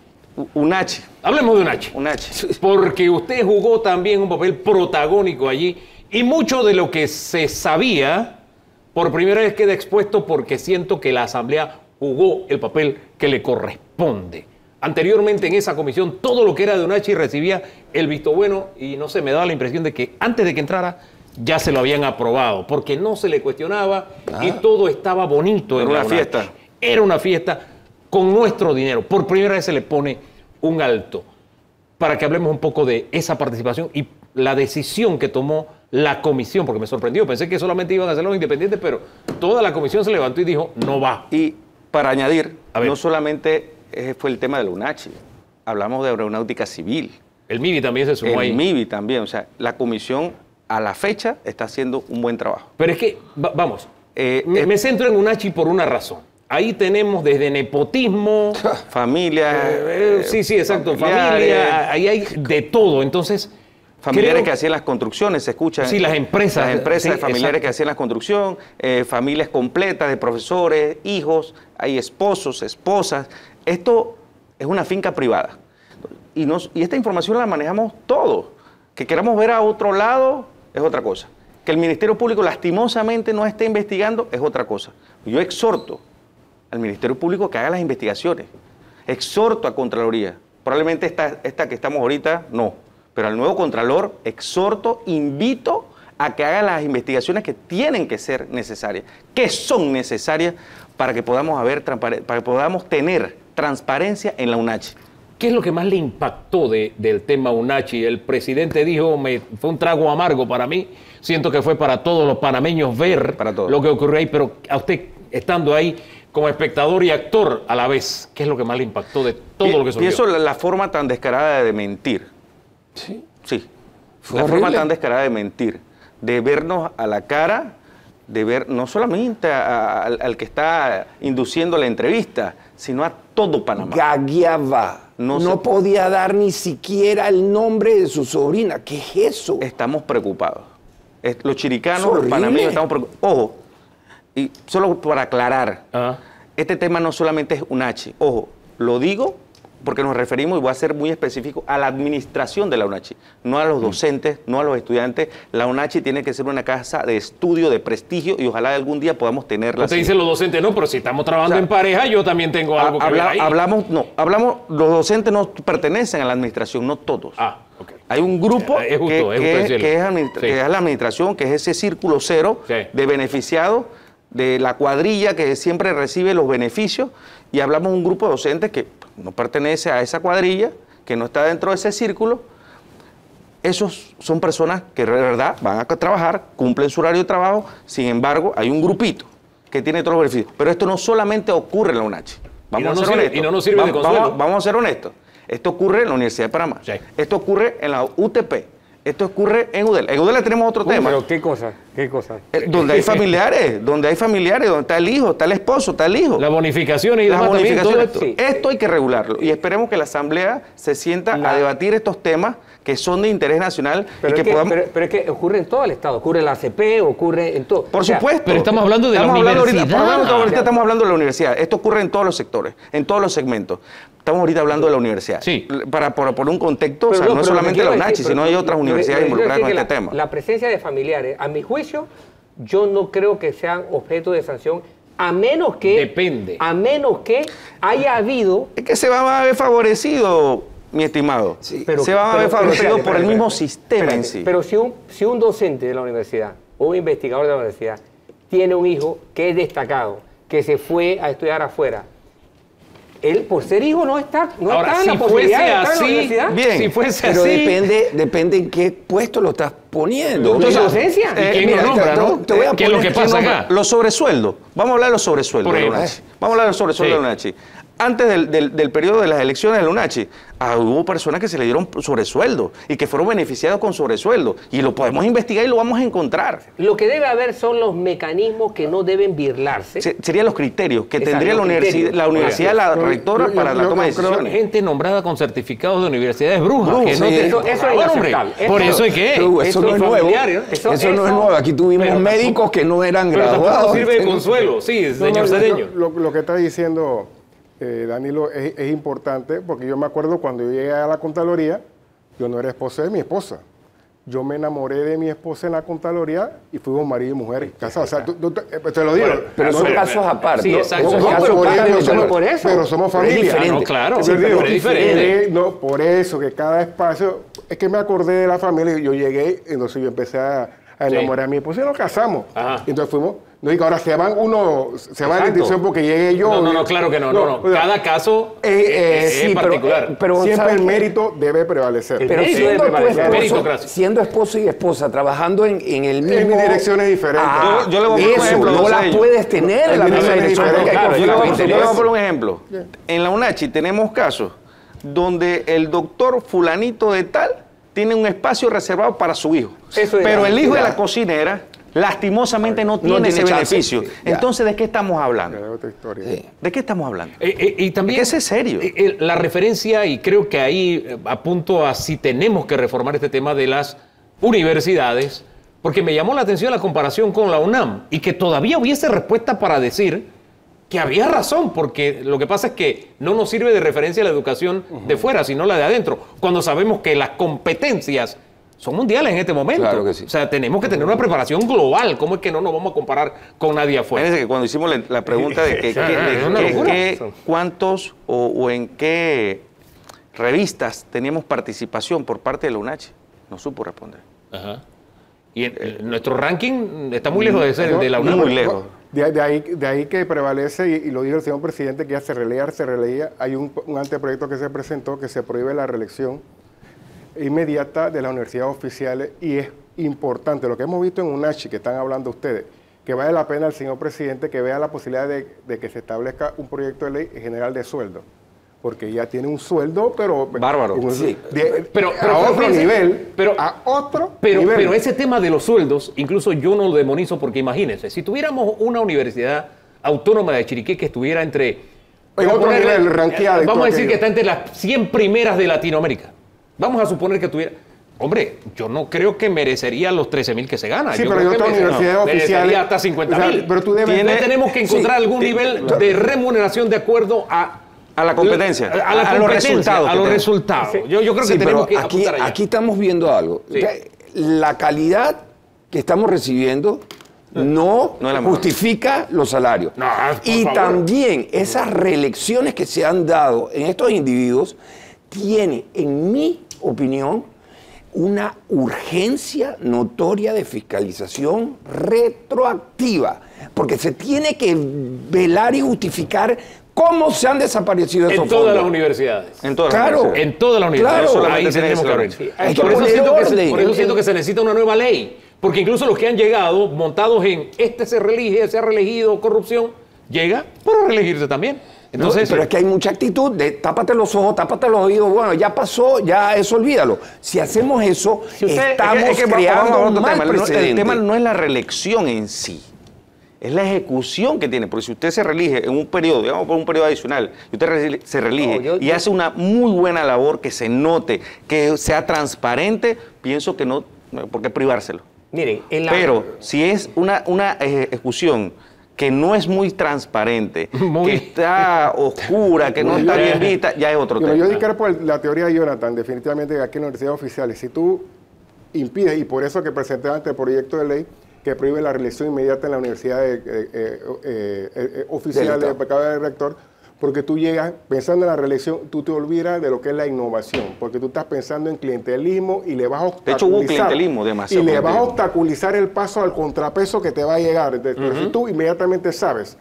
Un H. Hablemos de un H. Un H. Porque usted jugó también un papel protagónico allí y mucho de lo que se sabía por primera vez queda expuesto porque siento que la Asamblea jugó el papel que le corresponde. Anteriormente en esa comisión todo lo que era de Unachi recibía el visto bueno y no sé, me daba la impresión de que antes de que entrara ya se lo habían aprobado porque no se le cuestionaba y todo estaba bonito en Era la una fiesta. Era una fiesta con nuestro dinero. Por primera vez se le pone un alto para que hablemos un poco de esa participación y la decisión que tomó la comisión, porque me sorprendió, pensé que solamente iban a hacerlo los independientes, pero toda la comisión se levantó y dijo, no va. Y para añadir, no solamente eh, fue el tema de la UNACHI, hablamos de aeronáutica civil. El MIBI también se sumó El ahí. MIBI también, o sea, la comisión a la fecha está haciendo un buen trabajo. Pero es que, va- vamos, Eh, me, eh, me centro en Unachi por una razón. Ahí tenemos desde nepotismo, Familia. eh, eh, sí, sí, exacto, familia, ahí hay de todo. Entonces, Familiares creo- que hacían las construcciones, se escuchan. Sí, las empresas, Las empresas sí, familiares exacto. que hacían la construcción, eh, familias completas de profesores, hijos, hay esposos, esposas. Esto es una finca privada. Y, nos- y esta información la manejamos todos. Que queramos ver a otro lado es otra cosa. Que el Ministerio Público lastimosamente no esté investigando es otra cosa. Yo exhorto al Ministerio Público que haga las investigaciones. Exhorto a Contraloría. Probablemente esta, esta que estamos ahorita, no. Pero al nuevo Contralor, exhorto, invito a que haga las investigaciones que tienen que ser necesarias, que son necesarias para que podamos, haber, para que podamos tener transparencia en la UNACH. ¿Qué es lo que más le impactó de- del tema Unachi? El presidente dijo, me, fue un trago amargo para mí. Siento que fue para todos los panameños ver Para todos. lo que ocurrió ahí, pero a usted estando ahí como espectador y actor a la vez, ¿qué es lo que más le impactó de todo lo que sucedió? Pienso la, la forma tan descarada de mentir. Sí. Sí. Fue forma horrible. tan descarada de mentir, de vernos a la cara, de ver no solamente a- a- al, al que está induciendo la entrevista, sino a todo Panamá. Gagueaba. No No, se- podía dar ni siquiera el nombre de su sobrina. ¿Qué es eso? Estamos preocupados. Los chiricanos, los panameños estamos preocupados. Ojo, y solo para aclarar, Ajá. este tema no solamente es un H. Ojo, lo digo porque nos referimos, y voy a ser muy específico, a la administración de la UNACHI, no a los Mm. docentes, no a los estudiantes. La UNACHI tiene que ser una casa de estudio, de prestigio, y ojalá algún día podamos tenerla. Usted así. dice los docentes, no, pero si estamos trabajando O sea, en pareja, yo también tengo algo que Habla- ver ahí. hablamos, no, hablamos, los docentes no pertenecen a la administración, no todos. Ah, ok. Hay un grupo es justo, que, es justo que es, decirlo. que es administra- Sí. que es la administración, que es ese círculo cero Sí. de beneficiados, de la cuadrilla que siempre recibe los beneficios, y hablamos de un grupo de docentes que no pertenece a esa cuadrilla, que no está dentro de ese círculo. Esos son personas que de verdad van a trabajar, cumplen su horario de trabajo, sin embargo, hay un grupito que tiene todos los beneficios. Pero esto no solamente ocurre en la UNACH. Vamos no a ser sirve- honestos. y no nos sirve de vamos, consuelo. vamos- vamos a ser honestos. Esto ocurre en la Universidad de Panamá. Sí. Esto ocurre en la UTP. Esto ocurre en UDEL. En UDEL tenemos otro tema. Pero qué cosa, qué cosa. Eh, donde hay familiares, donde hay familiares, donde está el hijo, está el esposo, está el hijo. Las bonificaciones y Las demás también, todo bonificaciones. Esto hay que regularlo. Y esperemos que la Asamblea se sienta a debatir estos temas que son de interés nacional Pero, y que, es que, podamos. pero, pero es que ocurre en todo el Estado, ocurre en la ACP, ocurre en todo. Por O sea, supuesto. pero estamos hablando de la Estamos hablando ahorita- universidad. por ejemplo, ahorita estamos hablando de la universidad. Esto ocurre en todos los sectores, en todos los segmentos. Estamos ahorita hablando de la universidad. Sí. Para, poner un contexto, o pero sea, no, es solamente la decir- UNACHI, pero sino hay otras universidades involucradas con este la- tema. La presencia de familiares, a mi juicio, yo no creo que sean objeto de sanción, a menos que. Depende. A menos que haya habido. Es que se van a ver favorecidos, mi estimado. Pero- se van a ver pero favorecidos por el mismo espérate. sistema en sí. Pero si un, si un docente de la universidad o un investigador de la universidad tiene un hijo que es destacado, que se fue a estudiar afuera, él por ser hijo no está, no Ahora, está en si la posibilidad de estar en la así, universidad. Bien. si fuese Pero así, depende, depende en qué puesto lo estás poniendo. ¿De Mira, docencia? ¿y quién mira, lo nombra, te- no? te voy a ¿Qué es lo que pasa acá? Los sobresueldos. Vamos a hablar de los sobresueldos. Vamos a hablar de los sobresueldos Sí. de la UNACHI. Antes del, del- del periodo de las elecciones de la UNACHI, ah, hubo personas que se le dieron sobresueldo y que fueron beneficiados con sobresueldo. Y lo podemos investigar y lo vamos a encontrar. Lo que debe haber son los mecanismos que no deben birlarse. Se- serían los criterios que Exacto, tendría la, criterios. la universidad, la Yo- rectora, yo- para yo- la yo toma de creo- decisiones. Gente nombrada con certificados de universidades brujas. Que no sí. Eso- eso es inaceptable. Por Eso- es que. Eso, eso no es nuevo. ¿no? Eso, Eso- no es nuevo. Aquí tuvimos pero médicos que no eran Pero graduados. sirve de consuelo. Sí, No, señor no, Cedeño. Lo, lo- lo que está diciendo eh, Danilo es, es importante porque yo me acuerdo cuando yo llegué a la Contraloría, yo no era esposa de mi esposa. Yo me enamoré de mi esposa en la Contraloría y fuimos marido y mujer casados. O sea, tú- tú te, eh, te lo digo. Pero No, son no, casos aparte. Sí, No, exacto. son No, casos pero pero- por eso. pero somos Pero es familia. diferente. Ah, no, claro. Digo, es diferente. no, por eso que cada espacio, es que me acordé de la familia, yo llegué, entonces yo empecé a, a Sí. enamorar a mi esposa y nos casamos. Ajá. Entonces fuimos, no digo, ahora se van uno, se va a institución porque llegué yo. No, no, no, claro que no. no, no. Cada caso Eh, eh, es sí, pero, particular. eh, pero siempre ¿sabes el mérito debe prevalecer. El Pero siendo debe esposo, siendo esposo y esposa, trabajando en, en el mismo... direcciones diferentes. Ah, Yo- yo le voy a poner un eso, ejemplo, no don la Cedeño. puedes tener en la En misma dirección. Claro, yo le voy, conflicto de yo le voy a poner un ejemplo. En la UNACHI tenemos casos donde el doctor fulanito de tal tiene un espacio reservado para su hijo. Eso es pero el hijo de la cocinera lastimosamente no tiene, tiene ese chance, beneficio. sí. Entonces, ¿de qué estamos hablando? Es otra historia. Sí. ¿De qué estamos hablando? Eh, eh, y también Es que ese es serio. eh, eh, la referencia, y creo que ahí apunto a si tenemos que reformar este tema de las universidades, porque me llamó la atención la comparación con la UNAM y que todavía hubiese respuesta para decir que había razón, porque lo que pasa es que no nos sirve de referencia la educación de fuera, sino la de adentro, cuando sabemos que las competencias son mundiales en este momento. Claro que sí. O sea, tenemos que tener una preparación global. ¿Cómo es que no nos vamos a comparar con nadie afuera? Fíjense que cuando hicimos la, la pregunta de, que, que- de que- cuántos o, o en qué revistas teníamos participación por parte de la UNACHI, no supo responder. Ajá. Y en- nuestro ranking está muy lejos de ser el de la UNAM. Muy lejos. De, ahí, de ahí que prevalece, y, lo dijo el señor presidente, que ya se releía, se releía, hay un, un anteproyecto que se presentó que se prohíbe la reelección inmediata de las universidades oficiales y es importante, lo que hemos visto en UNACHI, que están hablando ustedes, que vale la pena el señor presidente que vea la posibilidad de que se establezca un proyecto de ley general de sueldo, porque ya tiene un sueldo, pero... Bárbaro. un- Sí. de- Pero- a pero otro fíjense, nivel, pero- a otro Pero, nivel. pero ese tema de los sueldos, incluso yo no lo demonizo porque imagínense, si tuviéramos una universidad autónoma de Chiriquí que estuviera entre... En otro ponerle- nivel, rankeada y Vamos a decir aquello. que está entre las 100 primeras de Latinoamérica. Vamos a suponer que tuviera... Hombre, yo no creo que merecería los 13 mil que se gana. Sí, yo pero creo hay que otras merece- universidades no, merecería hasta 50 O sea, mil. pero tú debes- Tiene- tenemos que encontrar sí, algún nivel de remuneración de acuerdo a... A la competencia, A, la a los resultados A los resultados. Yo, yo creo Sí, que tenemos pero que aquí, allá. aquí estamos viendo algo. Sí. La calidad que estamos recibiendo no, No es la mejor. justifica los salarios. No, y favor. también esas reelecciones que se han dado en estos individuos tiene, en mi opinión, una urgencia notoria de fiscalización retroactiva, porque se tiene que velar y justificar cómo se han desaparecido En esos todas fondos. las universidades. En todas las Claro. universidades. En todas las universidades. Claro. ahí tenemos que. Hay que por, eso siento que se, por eso siento que se necesita una nueva ley. Porque incluso los que han llegado montados en este se reelige, se ha reelegido, corrupción, llega para reelegirse también. No, Entonces, pero es que hay mucha actitud de tápate los ojos, tápate los oídos, bueno, ya pasó, ya eso olvídalo. Si hacemos eso, Si usted- estamos es que- es que vamos a creando otro un mal tema. Precedente. El tema no es la reelección en sí, es la ejecución que tiene. Porque si usted se reelige en un periodo, digamos por un periodo adicional, y usted se No, yo- y yo- hace una muy buena labor, que se note, que sea transparente, pienso que no, ¿por qué privárselo? Miren, en la, Pero si es una, una ejecución que no es muy transparente, Muy- que está oscura, que no está bien vista, ya es otro Bueno, tema. yo discrepo por la teoría de Jonathan, definitivamente aquí en las universidades oficiales. Si tú impides, y por eso que presenté ante el proyecto de ley que prohíbe la reelección inmediata en la universidad de- eh, eh, eh, eh, oficial Del de Estado. pecado del rector, porque tú llegas pensando en la reelección, tú te olvidas de lo que es la innovación, porque tú estás pensando en clientelismo y le vas a De hecho, hubo obstaculizar. clientelismo, demasiado Y le vas a obstaculizar el paso al contrapeso que te va a llegar. Si tú inmediatamente sabes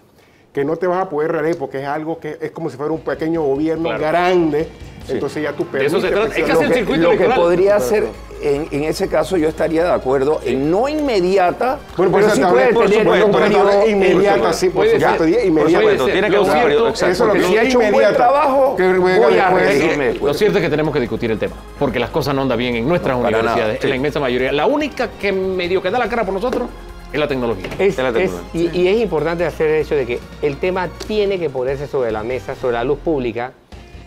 que no te vas a poder reelegir porque es algo que es como si fuera un pequeño gobierno Claro. grande, entonces ya tú De eso se permites trata. Es que hace el lo que, circuito lo que podría ser en, en ese caso yo estaría de acuerdo en no inmediata, Bueno, pues pero sí esa puede tablet, por tener supuesto, un una periodo tablet inmediata, sí, por supuesto, inmediata. Tiene que Lo haber un exacto. Eso lo que Si ha hecho un buen trabajo, que voy a reírme Lo cierto es que tenemos que discutir el tema, porque las cosas no andan bien en nuestras No, universidades, nada, en la inmensa mayoría. La única que medio que da la cara por nosotros es la tecnología. Es- Es la es- tecnología. y, y es importante hacer el hecho de que el tema tiene que ponerse sobre la mesa, sobre la luz pública,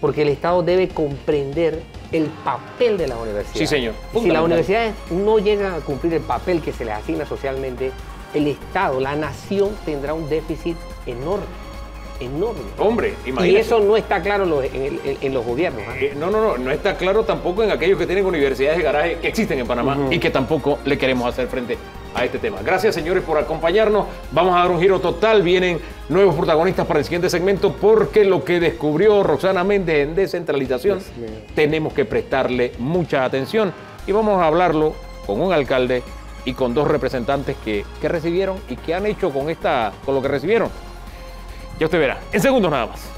porque el Estado debe comprender el papel de las universidades. Sí, señor. Si las universidades no llegan a cumplir el papel que se les asigna socialmente, el Estado, la nación tendrá un déficit enorme, enorme. Hombre, y imagínate. eso no está claro en los, en el- en- en los gobiernos. ¿ah? Eh, no, no, no, no está claro tampoco en aquellos que tienen universidades de garaje que existen en Panamá y que tampoco le queremos hacer frente a este tema. Gracias, señores, por acompañarnos. Vamos a dar un giro total. Vienen nuevos protagonistas para el siguiente segmento porque lo que descubrió Roxana Méndez en descentralización tenemos que prestarle mucha atención y vamos a hablarlo con un alcalde y con dos representantes que, que recibieron y que han hecho con, esta, con lo que recibieron. Ya usted verá, en segundos nada más.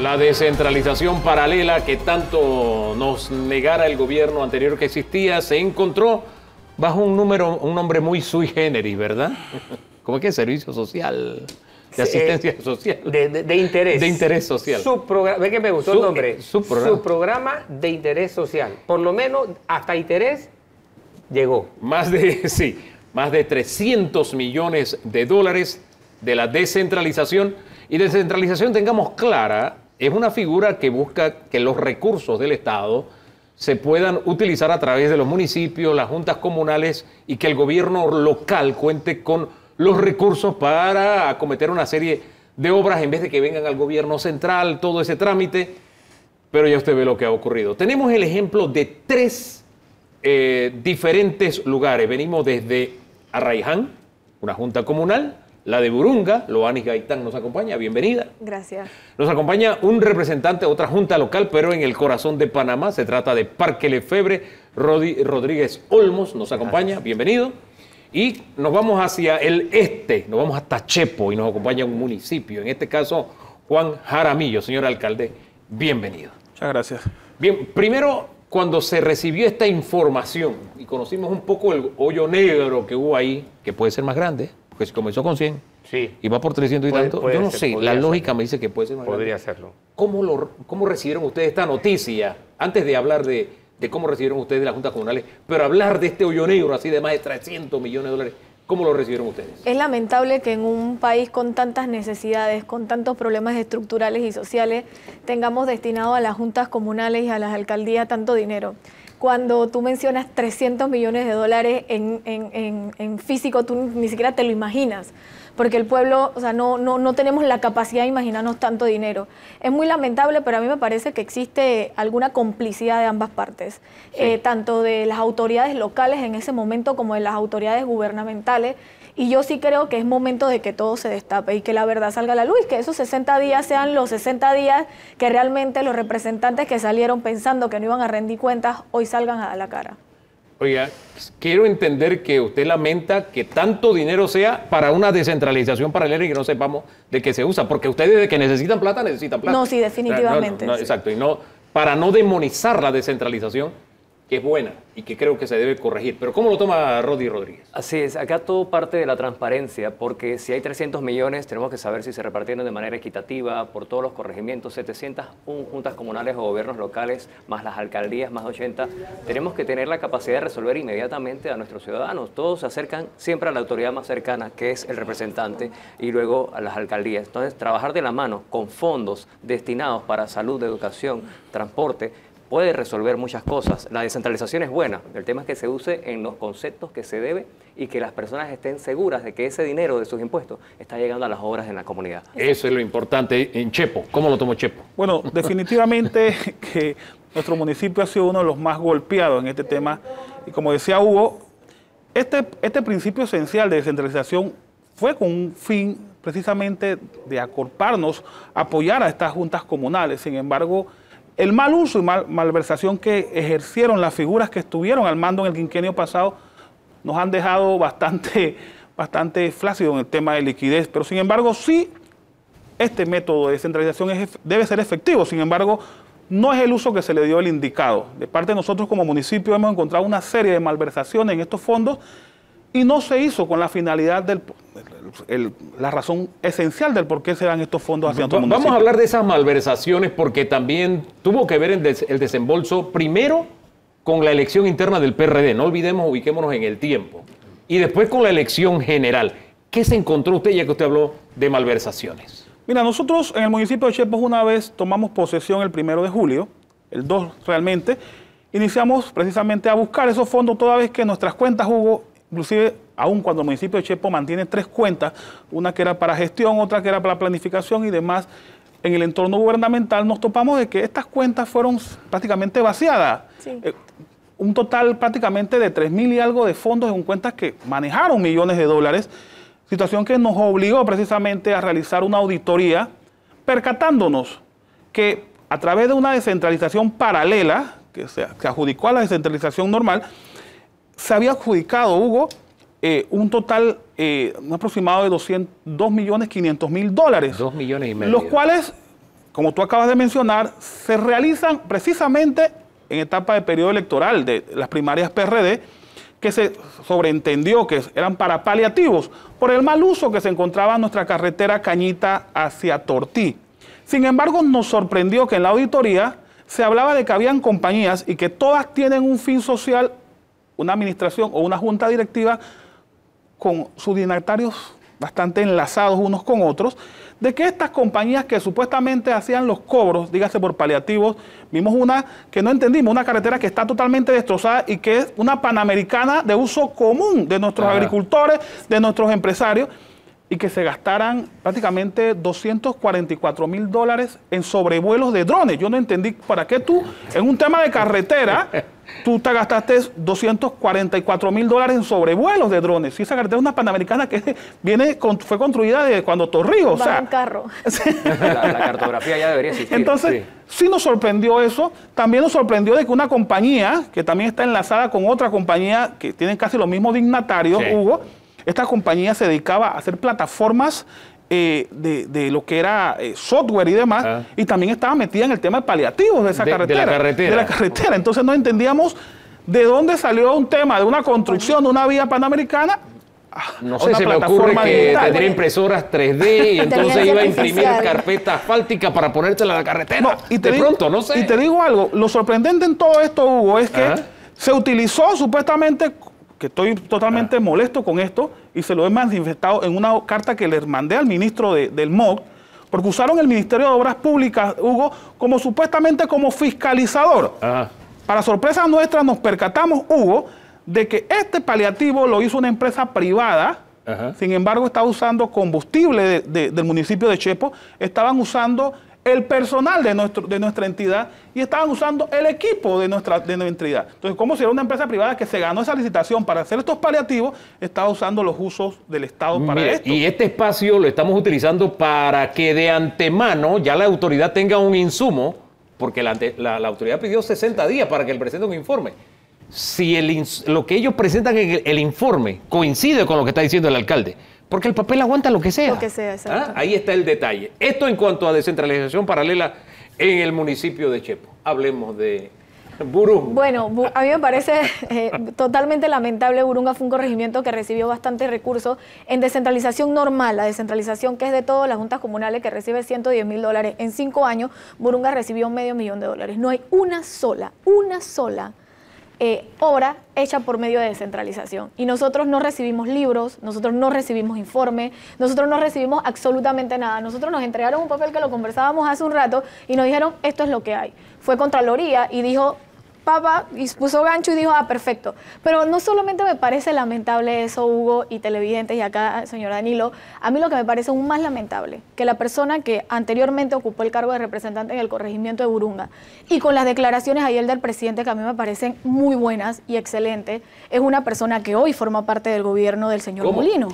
La descentralización paralela que tanto nos negara el gobierno anterior que existía se encontró bajo un número, un nombre muy sui generis, ¿verdad? ¿Cómo es que servicio social? De asistencia Eh, social. De, de- de interés. De interés social. Subprograma, ve que me gustó el nombre. eh, subprograma. Subprograma de interés social. Por lo menos hasta interés llegó. Más de, sí, más de 300 millones de dólares de la descentralización. Y descentralización, tengamos clara, es una figura que busca que los recursos del Estado se puedan utilizar a través de los municipios, las juntas comunales y que el gobierno local cuente con los recursos para acometer una serie de obras en vez de que vengan al gobierno central, todo ese trámite. Pero ya usted ve lo que ha ocurrido. Tenemos el ejemplo de tres eh, diferentes lugares. Venimos desde Arraiján, una junta comunal, la de Burunga, Loanis Gaitán nos acompaña, bienvenida. Gracias. Nos acompaña un representante de otra junta local, pero en el corazón de Panamá. Se trata de Parque Lefebre, Rodi- Rodríguez Olmos nos acompaña, bienvenido. Y nos vamos hacia el este, nos vamos hasta Chepo y nos acompaña un municipio, en este caso Juan Jaramillo, señor alcalde, bienvenido. Muchas gracias. Bien, primero, cuando se recibió esta información y conocimos un poco el hoyo negro que hubo ahí, que puede ser más grande, porque si comenzó con 100 Sí. y va por 300 y Puede- tanto, puede yo no ser, sé, podría la lógica serlo. me dice que puede ser más Podría grande. hacerlo. ¿Cómo, lo, ¿Cómo recibieron ustedes esta noticia? Antes de hablar de, de cómo recibieron ustedes de las juntas comunales, pero hablar de este hoyo negro así de más de 300 millones de dólares, ¿cómo lo recibieron ustedes? Es lamentable que en un país con tantas necesidades, con tantos problemas estructurales y sociales, tengamos destinado a las juntas comunales y a las alcaldías tanto dinero. Cuando tú mencionas 300 millones de dólares en, en- en- en físico, tú ni siquiera te lo imaginas, porque el pueblo, o sea, no, no, no tenemos la capacidad de imaginarnos tanto dinero. Es muy lamentable, pero a mí me parece que existe alguna complicidad de ambas partes, eh, tanto de las autoridades locales en ese momento como de las autoridades gubernamentales. Y yo sí creo que es momento de que todo se destape y que la verdad salga a la luz, que esos 60 días sean los 60 días que realmente los representantes que salieron pensando que no iban a rendir cuentas hoy salgan a dar la cara. Oiga, quiero entender que usted lamenta que tanto dinero sea para una descentralización paralela y que no sepamos de qué se usa, porque ustedes de que necesitan plata, necesitan plata. No, sí, definitivamente, No, no, sí. Exacto, y no, para no demonizar la descentralización, que es buena y que creo que se debe corregir. Pero ¿cómo lo toma Rodi Rodríguez? Así es, acá todo parte de la transparencia, porque si hay 300 millones, tenemos que saber si se repartieron de manera equitativa por todos los corregimientos, 701 juntas comunales o gobiernos locales, más las alcaldías, más 80. Tenemos que tener la capacidad de resolver inmediatamente a nuestros ciudadanos. Todos se acercan siempre a la autoridad más cercana, que es el representante, y luego a las alcaldías. Entonces, trabajar de la mano con fondos destinados para salud, educación, transporte, puede resolver muchas cosas. La descentralización es buena, el tema es que se use en los conceptos que se debe y que las personas estén seguras de que ese dinero de sus impuestos está llegando a las obras en la comunidad. Eso es lo importante en Chepo. ¿Cómo lo tomó Chepo? Bueno, definitivamente que nuestro municipio ha sido uno de los más golpeados en este tema. Y como decía Hugo, este, este principio esencial de descentralización fue con un fin precisamente de acorparnos, apoyar a estas juntas comunales. Sin embargo, el mal uso y mal, malversación que ejercieron las figuras que estuvieron al mando en el quinquenio pasado nos han dejado bastante bastante flácido en el tema de liquidez, pero sin embargo sí este método de descentralización es- debe ser efectivo, sin embargo no es el uso que se le dio el indicado. De parte de nosotros como municipio hemos encontrado una serie de malversaciones en estos fondos y no se hizo con la finalidad del el- la razón esencial del por qué se dan estos fondos hacia municipio. Vamos a hablar de esas malversaciones porque también tuvo que ver el, des- el desembolso primero con la elección interna del PRD, no olvidemos, ubiquémonos en el tiempo, y después con la elección general. ¿Qué se encontró usted ya que usted habló de malversaciones? Mira, nosotros en el municipio de Chepos una vez tomamos posesión el primero de julio, el 2 realmente, iniciamos precisamente a buscar esos fondos toda vez que nuestras cuentas, Hugo, inclusive aún cuando el municipio de Chepo mantiene tres cuentas, una que era para gestión, otra que era para planificación y demás, en el entorno gubernamental nos topamos de que estas cuentas fueron prácticamente vaciadas. Eh, un total prácticamente de 3 mil y algo de fondos en cuentas que manejaron millones de dólares, situación que nos obligó precisamente a realizar una auditoría, percatándonos que a través de una descentralización paralela, que se, se adjudicó a la descentralización normal, se había adjudicado, Hugo, eh, un total, eh, un aproximado de 200, 2 millones 500 mil dólares. 2 millones y medio. Los cuales, como tú acabas de mencionar, se realizan precisamente en etapa de periodo electoral de las primarias PRD, que se sobreentendió que eran para paliativos por el mal uso que se encontraba en nuestra carretera Cañita hacia Tortí. Sin embargo, nos sorprendió que en la auditoría se hablaba de que habían compañías y que todas tienen un fin social, una administración o una junta directiva con sus dignatarios bastante enlazados unos con otros, de que estas compañías que supuestamente hacían los cobros, dígase por paliativos, vimos una que no entendimos, una carretera que está totalmente destrozada y que es una panamericana de uso común de nuestros Ajá. agricultores, de nuestros empresarios, y que se gastaran prácticamente 244 mil dólares en sobrevuelos de drones. Yo no entendí para qué tú, en un tema de carretera, tú te gastaste 244 mil dólares en sobrevuelos de drones. Si esa carretera es una panamericana que viene con- fue construida de cuando Torrijos. O sea, en carro. La, la cartografía ya debería existir. entonces, sí. nos sorprendió eso. También nos sorprendió de que una compañía, que también está enlazada con otra compañía que tienen casi los mismos dignatarios, Sí. Hugo, esta compañía se dedicaba a hacer plataformas eh, de, de lo que era eh, software y demás, y también estaba metida en el tema de paliativos de esa De- de la carretera. carretera. De la carretera. Entonces no entendíamos de dónde salió un tema de una construcción de una vía panamericana No sé, se me ocurre que digital. tendría impresoras 3D y entonces iba a imprimir carpeta asfáltica para ponértela a la carretera. Y te de digo- pronto, no sé. Y te digo algo, lo sorprendente en todo esto, Hugo, es que Ajá. se utilizó supuestamente, que estoy totalmente molesto con esto, y se lo he manifestado en una carta que le mandé al ministro de- del MOC, porque usaron el Ministerio de Obras Públicas, Hugo, como supuestamente como fiscalizador. Para sorpresa nuestra nos percatamos, Hugo, de que este paliativo lo hizo una empresa privada, sin embargo estaba usando combustible de- de- del municipio de Chepo, estaban usando el personal de, nuestro, de nuestra entidad y estaban usando el equipo de nuestra, de nuestra entidad. Entonces, como si era una empresa privada que se ganó esa licitación para hacer estos paliativos, estaba usando los usos del Estado para esto. y este espacio lo estamos utilizando para que de antemano ya la autoridad tenga un insumo, porque la, la- la autoridad pidió 60 días para que él presente un informe. Si el lo que ellos presentan en el, el informe coincide con lo que está diciendo el alcalde, porque el papel aguanta lo que sea. Lo que sea, exacto. ¿Ah? Ahí está el detalle. Esto en cuanto a descentralización paralela en el municipio de Chepo. Hablemos de Burú. Bueno, Bu- a mí me parece eh, totalmente lamentable. Burunga fue un corregimiento que recibió bastantes recursos en descentralización normal, la descentralización que es de todas las juntas comunales que recibe 110 mil dólares. En cinco años, Burunga recibió medio millón de dólares. No hay una sola, una sola eh, obra hecha por medio de descentralización. Y nosotros no recibimos libros, nosotros no recibimos informes, nosotros no recibimos absolutamente nada. Nosotros nos entregaron un papel que lo conversábamos hace un rato y nos dijeron, esto es lo que hay. Fue Contraloría y dijo, papá, y puso gancho y dijo, ah, perfecto. Pero no solamente me parece lamentable eso, Hugo y televidentes y acá, señor Danilo, a mí lo que me parece aún más lamentable, que la persona que anteriormente ocupó el cargo de representante en el corregimiento de Burunga, y con las declaraciones ayer del presidente que a mí me parecen muy buenas y excelentes, es una persona que hoy forma parte del gobierno del señor ¿Cómo? Molino.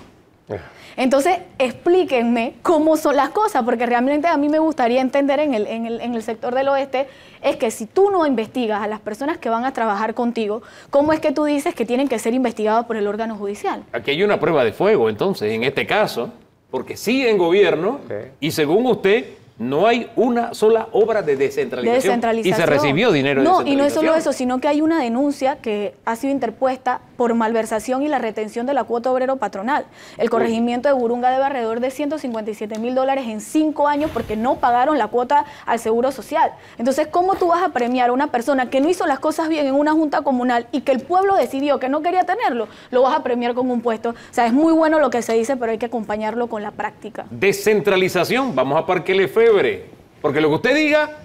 Entonces, explíquenme cómo son las cosas, porque realmente a mí me gustaría entender en el, en el, en el sector del oeste, es que si tú no investigas a las personas que van a trabajar contigo, ¿cómo es que tú dices que tienen que ser investigados por el órgano judicial? Aquí hay una prueba de fuego, entonces, en este caso, porque sigue en gobierno y según usted, no hay una sola obra de descentralización. De descentralización. Y se recibió dinero de No, y no es solo eso, sino que hay una denuncia que ha sido interpuesta por malversación y la retención de la cuota obrero patronal. El corregimiento de Burunga debe alrededor de 157 mil dólares en cinco años porque no pagaron la cuota al seguro social. Entonces, ¿cómo tú vas a premiar a una persona que no hizo las cosas bien en una junta comunal y que el pueblo decidió que no quería tenerlo? Lo vas a premiar con un puesto. O sea, es muy bueno lo que se dice, pero hay que acompañarlo con la práctica. Descentralización, vamos a Parque Lefebre, porque lo que usted diga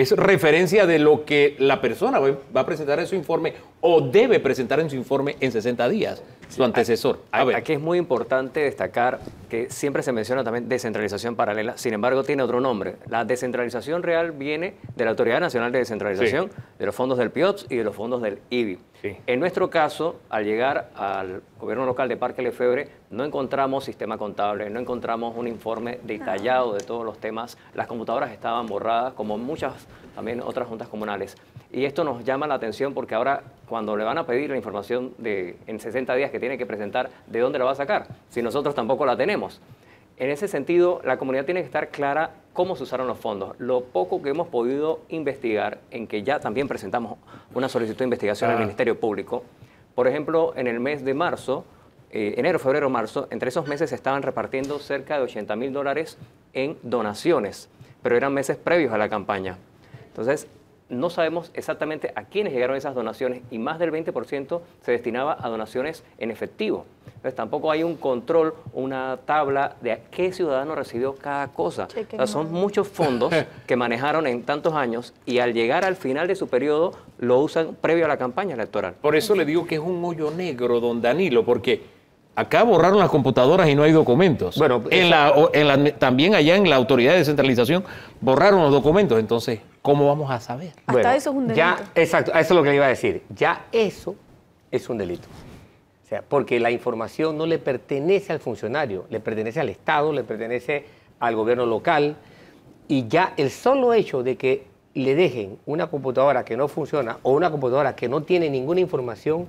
es referencia de lo que la persona va a presentar en su informe o debe presentar en su informe en 60 días, su antecesor. A ver. Aquí es muy importante destacar que siempre se menciona también descentralización paralela, sin embargo tiene otro nombre. La descentralización real viene de la Autoridad Nacional de Descentralización, de los fondos del PIOPS y de los fondos del IBI. En nuestro caso, al llegar al gobierno local de Parque Lefebre, no encontramos sistema contable, no encontramos un informe detallado de todos los temas. Las computadoras estaban borradas, como muchas también otras juntas comunales. Y esto nos llama la atención porque ahora cuando le van a pedir la información de, en 60 días que tiene que presentar, ¿de dónde la va a sacar? Si nosotros tampoco la tenemos. En ese sentido, la comunidad tiene que estar clara cómo se usaron los fondos. Lo poco que hemos podido investigar, en que ya también presentamos una solicitud de investigación al Ah. Ministerio Público, por ejemplo, en el mes de marzo, eh, enero, febrero, marzo, entre esos meses se estaban repartiendo cerca de 80 mil dólares en donaciones, pero eran meses previos a la campaña. Entonces, no sabemos exactamente a quiénes llegaron esas donaciones y más del 20% se destinaba a donaciones en efectivo. Entonces, tampoco hay un control, una tabla de a qué ciudadano recibió cada cosa. O sea, son muchos fondos que manejaron en tantos años y al llegar al final de su periodo lo usan previo a la campaña electoral. Por eso le digo que es un hoyo negro, don Danilo, porque acá borraron las computadoras y no hay documentos. Bueno, en la, o- en la- también allá en la autoridad de descentralización borraron los documentos. Entonces, ¿cómo vamos a saber? Bueno, eso es un delito. Ya, exacto, eso es lo que le iba a decir. Ya eso es un delito. O sea, porque la información no le pertenece al funcionario, le pertenece al Estado, le pertenece al gobierno local. Y ya el solo hecho de que le dejen una computadora que no funciona o una computadora que no tiene ninguna información,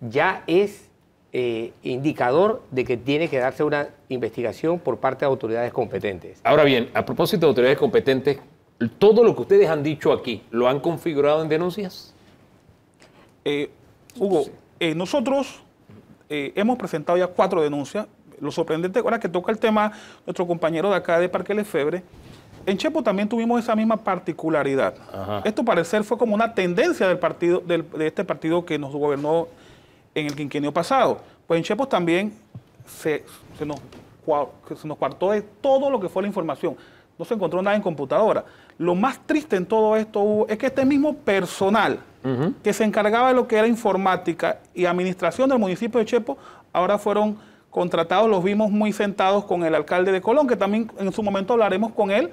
ya es eh, indicador de que tiene que darse una investigación por parte de autoridades competentes. Ahora bien, a propósito de autoridades competentes, todo lo que ustedes han dicho aquí, ¿lo han configurado en denuncias? Eh, Hugo, eh, nosotros eh, hemos presentado ya cuatro denuncias. Lo sorprendente, ahora que toca el tema, nuestro compañero de acá de Parque Lefebre, en Chepo también tuvimos esa misma particularidad. Esto parecer fue como una tendencia del partido, del- de este partido que nos gobernó en el quinquenio pasado. Pues en Chepo también se, se nos, se nos cuartó de todo lo que fue la información. No se encontró nada en computadora. Lo más triste en todo esto Hugo, es que este mismo personal que se encargaba de lo que era informática y administración del municipio de Chepo, ahora fueron contratados, los vimos muy sentados con el alcalde de Colón, que también en su momento hablaremos con él,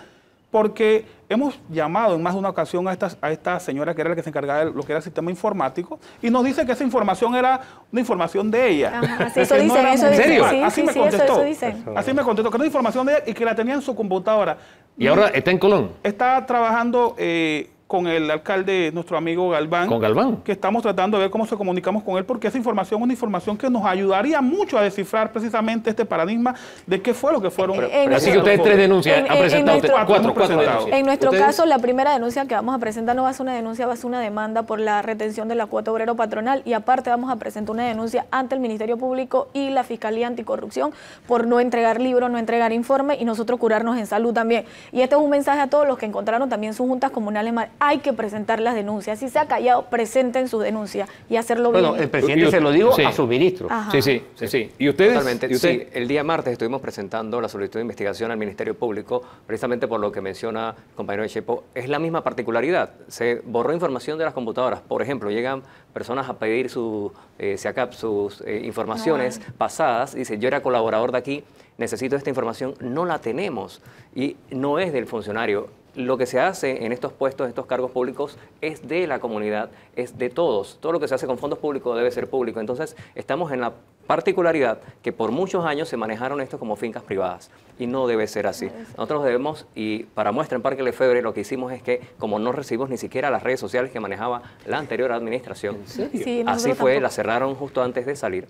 porque hemos llamado en más de una ocasión a esta, a esta señora que era la que se encargaba de lo que era el sistema informático y nos dice que esa información era una información de ella. Ajá, sí, Que eso no dicen, era eso muy- dicen. ¿En serio? Sí, Así sí, me eso- contestó. eso dicen. Así me contestó, que era una información de ella y que la tenía en su computadora. Y ahora está en Colón. Está trabajando eh, con el alcalde, nuestro amigo Galván. ¿Con Galván? Que estamos tratando de ver cómo se comunicamos con él, porque esa información es una información que nos ayudaría mucho a descifrar precisamente este paradigma de qué fue lo que fueron. en Así que ustedes tres denuncias En- han en- en presentado, nuestro- ustedes- cuatro, cuatro denuncias. En nuestro ¿Ustedes? caso, la primera denuncia que vamos a presentar no va a ser una denuncia, va a ser una demanda por la retención de la cuota obrero patronal y aparte vamos a presentar una denuncia ante el Ministerio Público y la Fiscalía Anticorrupción por no entregar libros, no entregar informe y nosotros curarnos en salud también. Y este es un mensaje a todos los que encontraron también sus juntas comunales. Hay que presentar las denuncias. Si se ha callado, presenten sus denuncias y hacerlo Bueno, bien. el presidente se lo digo a sus ministros. Ajá. Sí, sí, sí, sí. ¿Y ustedes? Totalmente. ¿Y usted? Sí, el día martes estuvimos presentando la solicitud de investigación al Ministerio Público, precisamente por lo que menciona el compañero de Chepo. Es la misma particularidad. Se borró información de las computadoras. Por ejemplo, llegan personas a pedir su, eh, SEACAP, sus eh, informaciones pasadas. Dice, yo era colaborador de aquí, necesito esta información. No la tenemos y no es del funcionario. Lo que se hace en estos puestos, en estos cargos públicos, es de la comunidad, es de todos. Todo lo que se hace con fondos públicos debe ser público. Entonces, estamos en la particularidad que por muchos años se manejaron esto como fincas privadas y no debe ser así. Nosotros debemos, y para muestra en Parque Lefebvre lo que hicimos es que como no recibimos ni siquiera las redes sociales que manejaba la anterior administración, Sí, así fue, la cerraron justo antes de salir.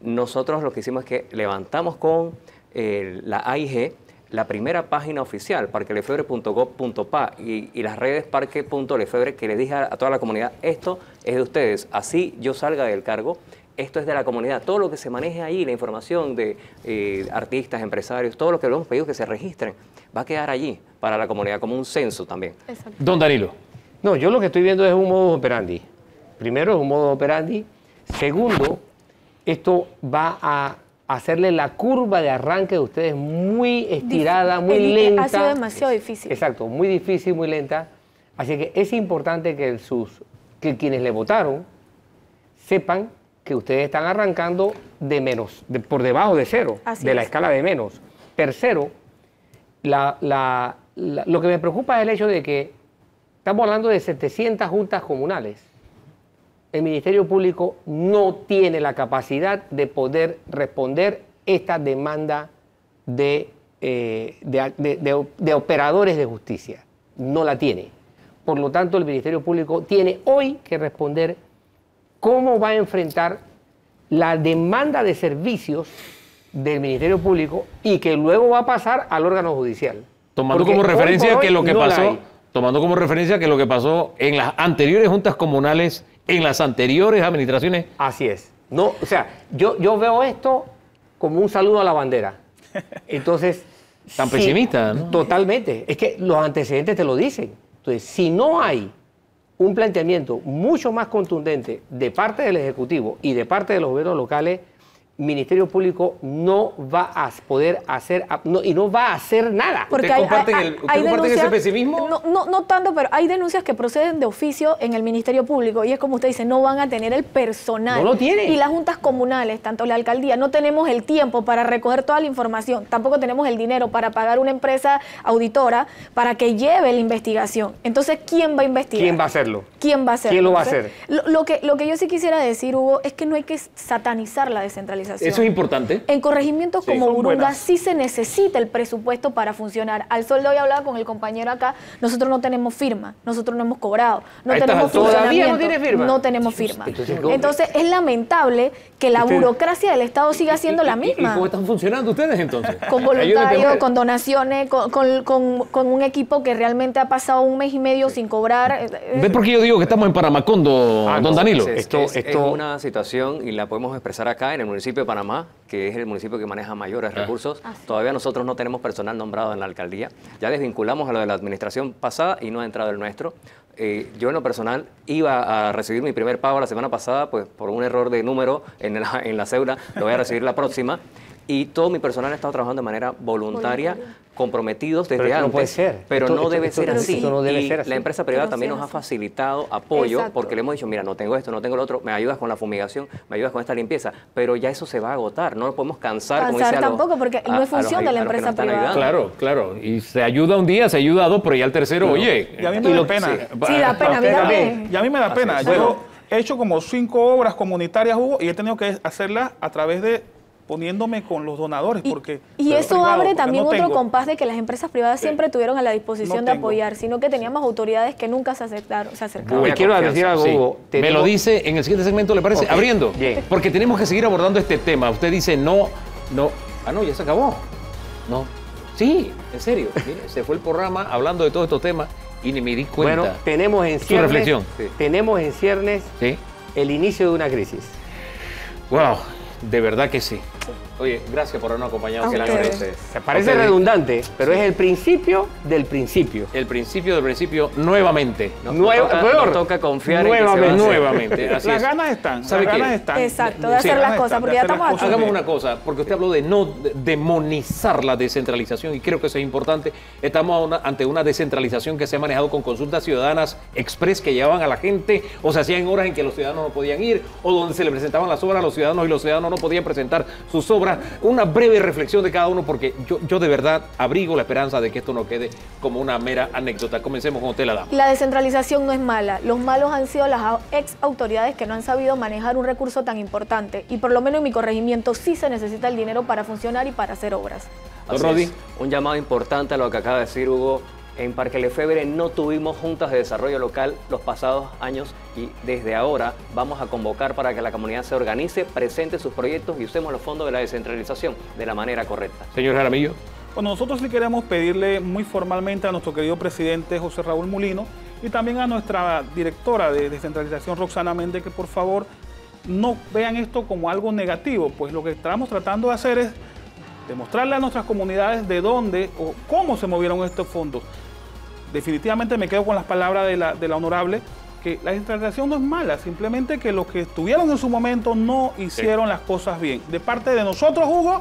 Nosotros lo que hicimos es que levantamos con eh, la AIG la primera página oficial, parquelefebre.gov.pa y, y las redes parque.lefebre que le dije a, a toda la comunidad, esto es de ustedes, así yo salga del cargo, esto es de la comunidad, todo lo que se maneje ahí, la información de eh, artistas, empresarios, todo lo que le hemos pedido que se registren, va a quedar allí para la comunidad como un censo también. Don Danilo. No, yo lo que estoy viendo es un modo operandi. Primero es un modo operandi. Segundo, esto va a hacerle la curva de arranque de ustedes muy estirada, muy El- lenta. Ha sido demasiado difícil. Exacto, muy difícil, muy lenta. Así que es importante que, sus, que quienes le votaron sepan que ustedes están arrancando de menos, de- por debajo de cero, Así de la es. escala de menos. Tercero, la- la- la- lo que me preocupa es el hecho de que estamos hablando de 700 juntas comunales. El Ministerio Público no tiene la capacidad de poder responder esta demanda de, eh, de- de- operadores de justicia. No la tiene. Por lo tanto, el Ministerio Público tiene hoy que responder cómo va a enfrentar la demanda de servicios del Ministerio Público y que luego va a pasar al órgano judicial. Tomando Porque como referencia que lo que no pasó, tomando como referencia que lo que pasó en las anteriores juntas comunales, en las anteriores administraciones. Así es. No, o sea, yo, yo veo esto como un saludo a la bandera. Entonces. Tan sí, pesimista, ¿no? Totalmente. Es que los antecedentes te lo dicen. Entonces, si no hay un planteamiento mucho más contundente de parte del Ejecutivo y de parte de los gobiernos locales, Ministerio Público no va a poder hacer no- y no va a hacer nada. Porque hay, hay- hay- hay denuncias- No, no, no tanto, pero hay denuncias que proceden de oficio en el Ministerio Público y es como usted dice, no van a tener el personal. No lo tienen. Y las juntas comunales, tanto la alcaldía, no tenemos el tiempo para recoger toda la información, tampoco tenemos el dinero para pagar una empresa auditora para que lleve la investigación. Entonces, ¿quién va a investigar? ¿Quién va a hacerlo? ¿Quién va a hacerlo? ¿Quién lo va a hacer? Lo, lo que, lo que yo sí quisiera decir, Hugo, es que no hay que satanizar la descentralización. Eso es importante. En corregimientos Sí, como buenas. sí se necesita el presupuesto para funcionar. Al sol de hoy hablaba con el compañero acá, nosotros no tenemos firma, nosotros no hemos cobrado, no tenemos. ¿Todavía no tiene firma? no tenemos firma. Entonces, es lamentable que la burocracia del Estado siga siendo la ¿Y misma. cómo están funcionando ustedes entonces? Con voluntarios, entender. con donaciones, con, con- con- con un equipo que realmente ha pasado un mes y medio sin cobrar. Eh, eh, ¿Ve por qué yo digo que estamos en Paramacondo, Ah, don no, Danilo? es- es, es una situación y la podemos expresar acá en el municipio de Panamá, que es el municipio que maneja mayores Ah. recursos. Todavía nosotros no tenemos personal nombrado en la alcaldía. Ya desvinculamos a lo de la administración pasada y no ha entrado el nuestro. Eh, yo en lo personal iba a recibir mi primer pago la semana pasada, pues por un error de número en la, en la cédula, lo voy a recibir la próxima. Y todo mi personal ha estado trabajando de manera voluntaria, comprometidos desde Pero esto no antes. puede ser. Pero Esto- no esto- debe esto- ser así. esto no debe y ser así. la empresa privada también nos ha facilitado apoyo Exacto. porque le hemos dicho, mira, no tengo esto, no tengo lo otro, me ayudas con la fumigación, me ayudas con esta limpieza, pero ya eso se va a agotar, no nos podemos cansar. como Cansar dice, a los- tampoco, porque no es función de la empresa privada. ayudando. Claro, claro. Y se ayuda un día, se ayuda a dos, pero ya el tercero, oye. Y a mí me da pena. Sí, da pena. Y a mí me da pena. Yo he hecho como cinco obras comunitarias, Hugo, y he tenido que hacerlas a través de poniéndome con los donadores, porque... Y eso privado, abre porque también no otro tengo. compás de que las empresas privadas siempre tuvieron a la disposición No de tengo. apoyar, sino que teníamos autoridades que nunca se acercaron. Se acercaron. Te quiero decir algo, Sí. Hugo. Me lo dice en el siguiente segmento, ¿le parece? Abriendo. bien. Porque tenemos que seguir abordando este tema. Usted dice no, no. Ah, no, ya se acabó. No. Sí, en serio. Mire, se fue el programa hablando de todos estos temas y ni me di cuenta. Bueno, tenemos en Su ciernes, reflexión. tenemos en ciernes Sí. el inicio de una crisis. Wow, de verdad que sí. Oye, gracias por habernos acompañado. A que la ustedes. noche. Se parece redundante, pero es el principio del principio. El principio del principio nuevamente. Nueva- toca- peor. nos toca confiar en que se va a nuevamente. hacer. Nuevamente. Así Las es. ganas están, ¿Sabe las qué? ganas están. Exacto, de hacer las las cosas, porque ya estamos aquí. Hagamos una cosa, porque usted habló de no de- demonizar la descentralización y creo que eso es importante. Estamos una- ante una descentralización que se ha manejado con consultas ciudadanas express que llevaban a la gente o se hacían horas en que los ciudadanos no podían ir o donde se le presentaban las obras a los ciudadanos y los ciudadanos no podían presentar sus obras una breve reflexión de cada uno, porque yo, yo de verdad abrigo la esperanza de que esto no quede como una mera anécdota. Comencemos con usted, la dama. La descentralización no es mala. Los malos han sido las ex autoridades que no han sabido manejar un recurso tan importante. Y por lo menos en mi corregimiento sí se necesita el dinero para funcionar y para hacer obras. Es. Un llamado importante a lo que acaba de decir Hugo. En Parque Lefebvre no tuvimos juntas de desarrollo local los pasados años y desde ahora vamos a convocar para que la comunidad se organice, presente sus proyectos y usemos los fondos de la descentralización de la manera correcta. Señor Jaramillo. Bueno, nosotros sí queremos pedirle muy formalmente a nuestro querido presidente José Raúl Mulino y también a nuestra directora de descentralización Roxana Méndez que por favor no vean esto como algo negativo, pues lo que estamos tratando de hacer es demostrarle a nuestras comunidades de dónde o cómo se movieron estos fondos. Definitivamente me quedo con las palabras de la, de la honorable, que la descentralización no es mala, simplemente que los que estuvieron en su momento no hicieron las cosas bien. De parte de nosotros, Hugo,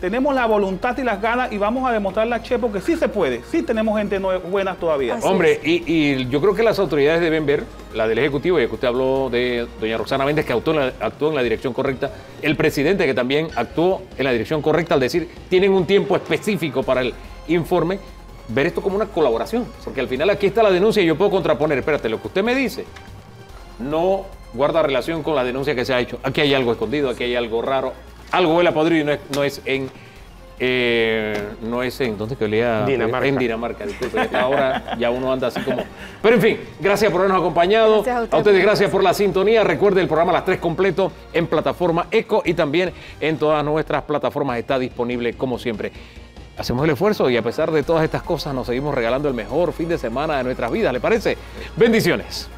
tenemos la voluntad y las ganas y vamos a demostrarle a Chepo que sí se puede, sí tenemos gente buena todavía. Hombre, y, y yo creo que las autoridades deben ver, la del Ejecutivo, ya que usted habló de doña Roxana Méndez, que actuó en, la, actuó en la dirección correcta, el presidente que también actuó en la dirección correcta al decir, tienen un tiempo específico para el informe, ver esto como una colaboración, porque al final aquí está la denuncia y yo puedo contraponer, espérate, lo que usted me dice no guarda relación con la denuncia que se ha hecho. Aquí hay algo escondido, aquí hay algo raro, algo huele a podrido y no es, no es en... eh, no es en, ¿dónde que olía? Dinamarca. En Dinamarca, disculpe. Ahora ya uno anda así como... Pero en fin, gracias por habernos acompañado. Gracias a a, ustedes. ustedes gracias por la sintonía. Recuerde el programa Las Tres completo en plataforma ECO y también en todas nuestras plataformas está disponible como siempre hacemos el esfuerzo y a pesar de todas estas cosas nos seguimos regalando el mejor fin de semana de nuestras vidas, ¿le parece? Bendiciones.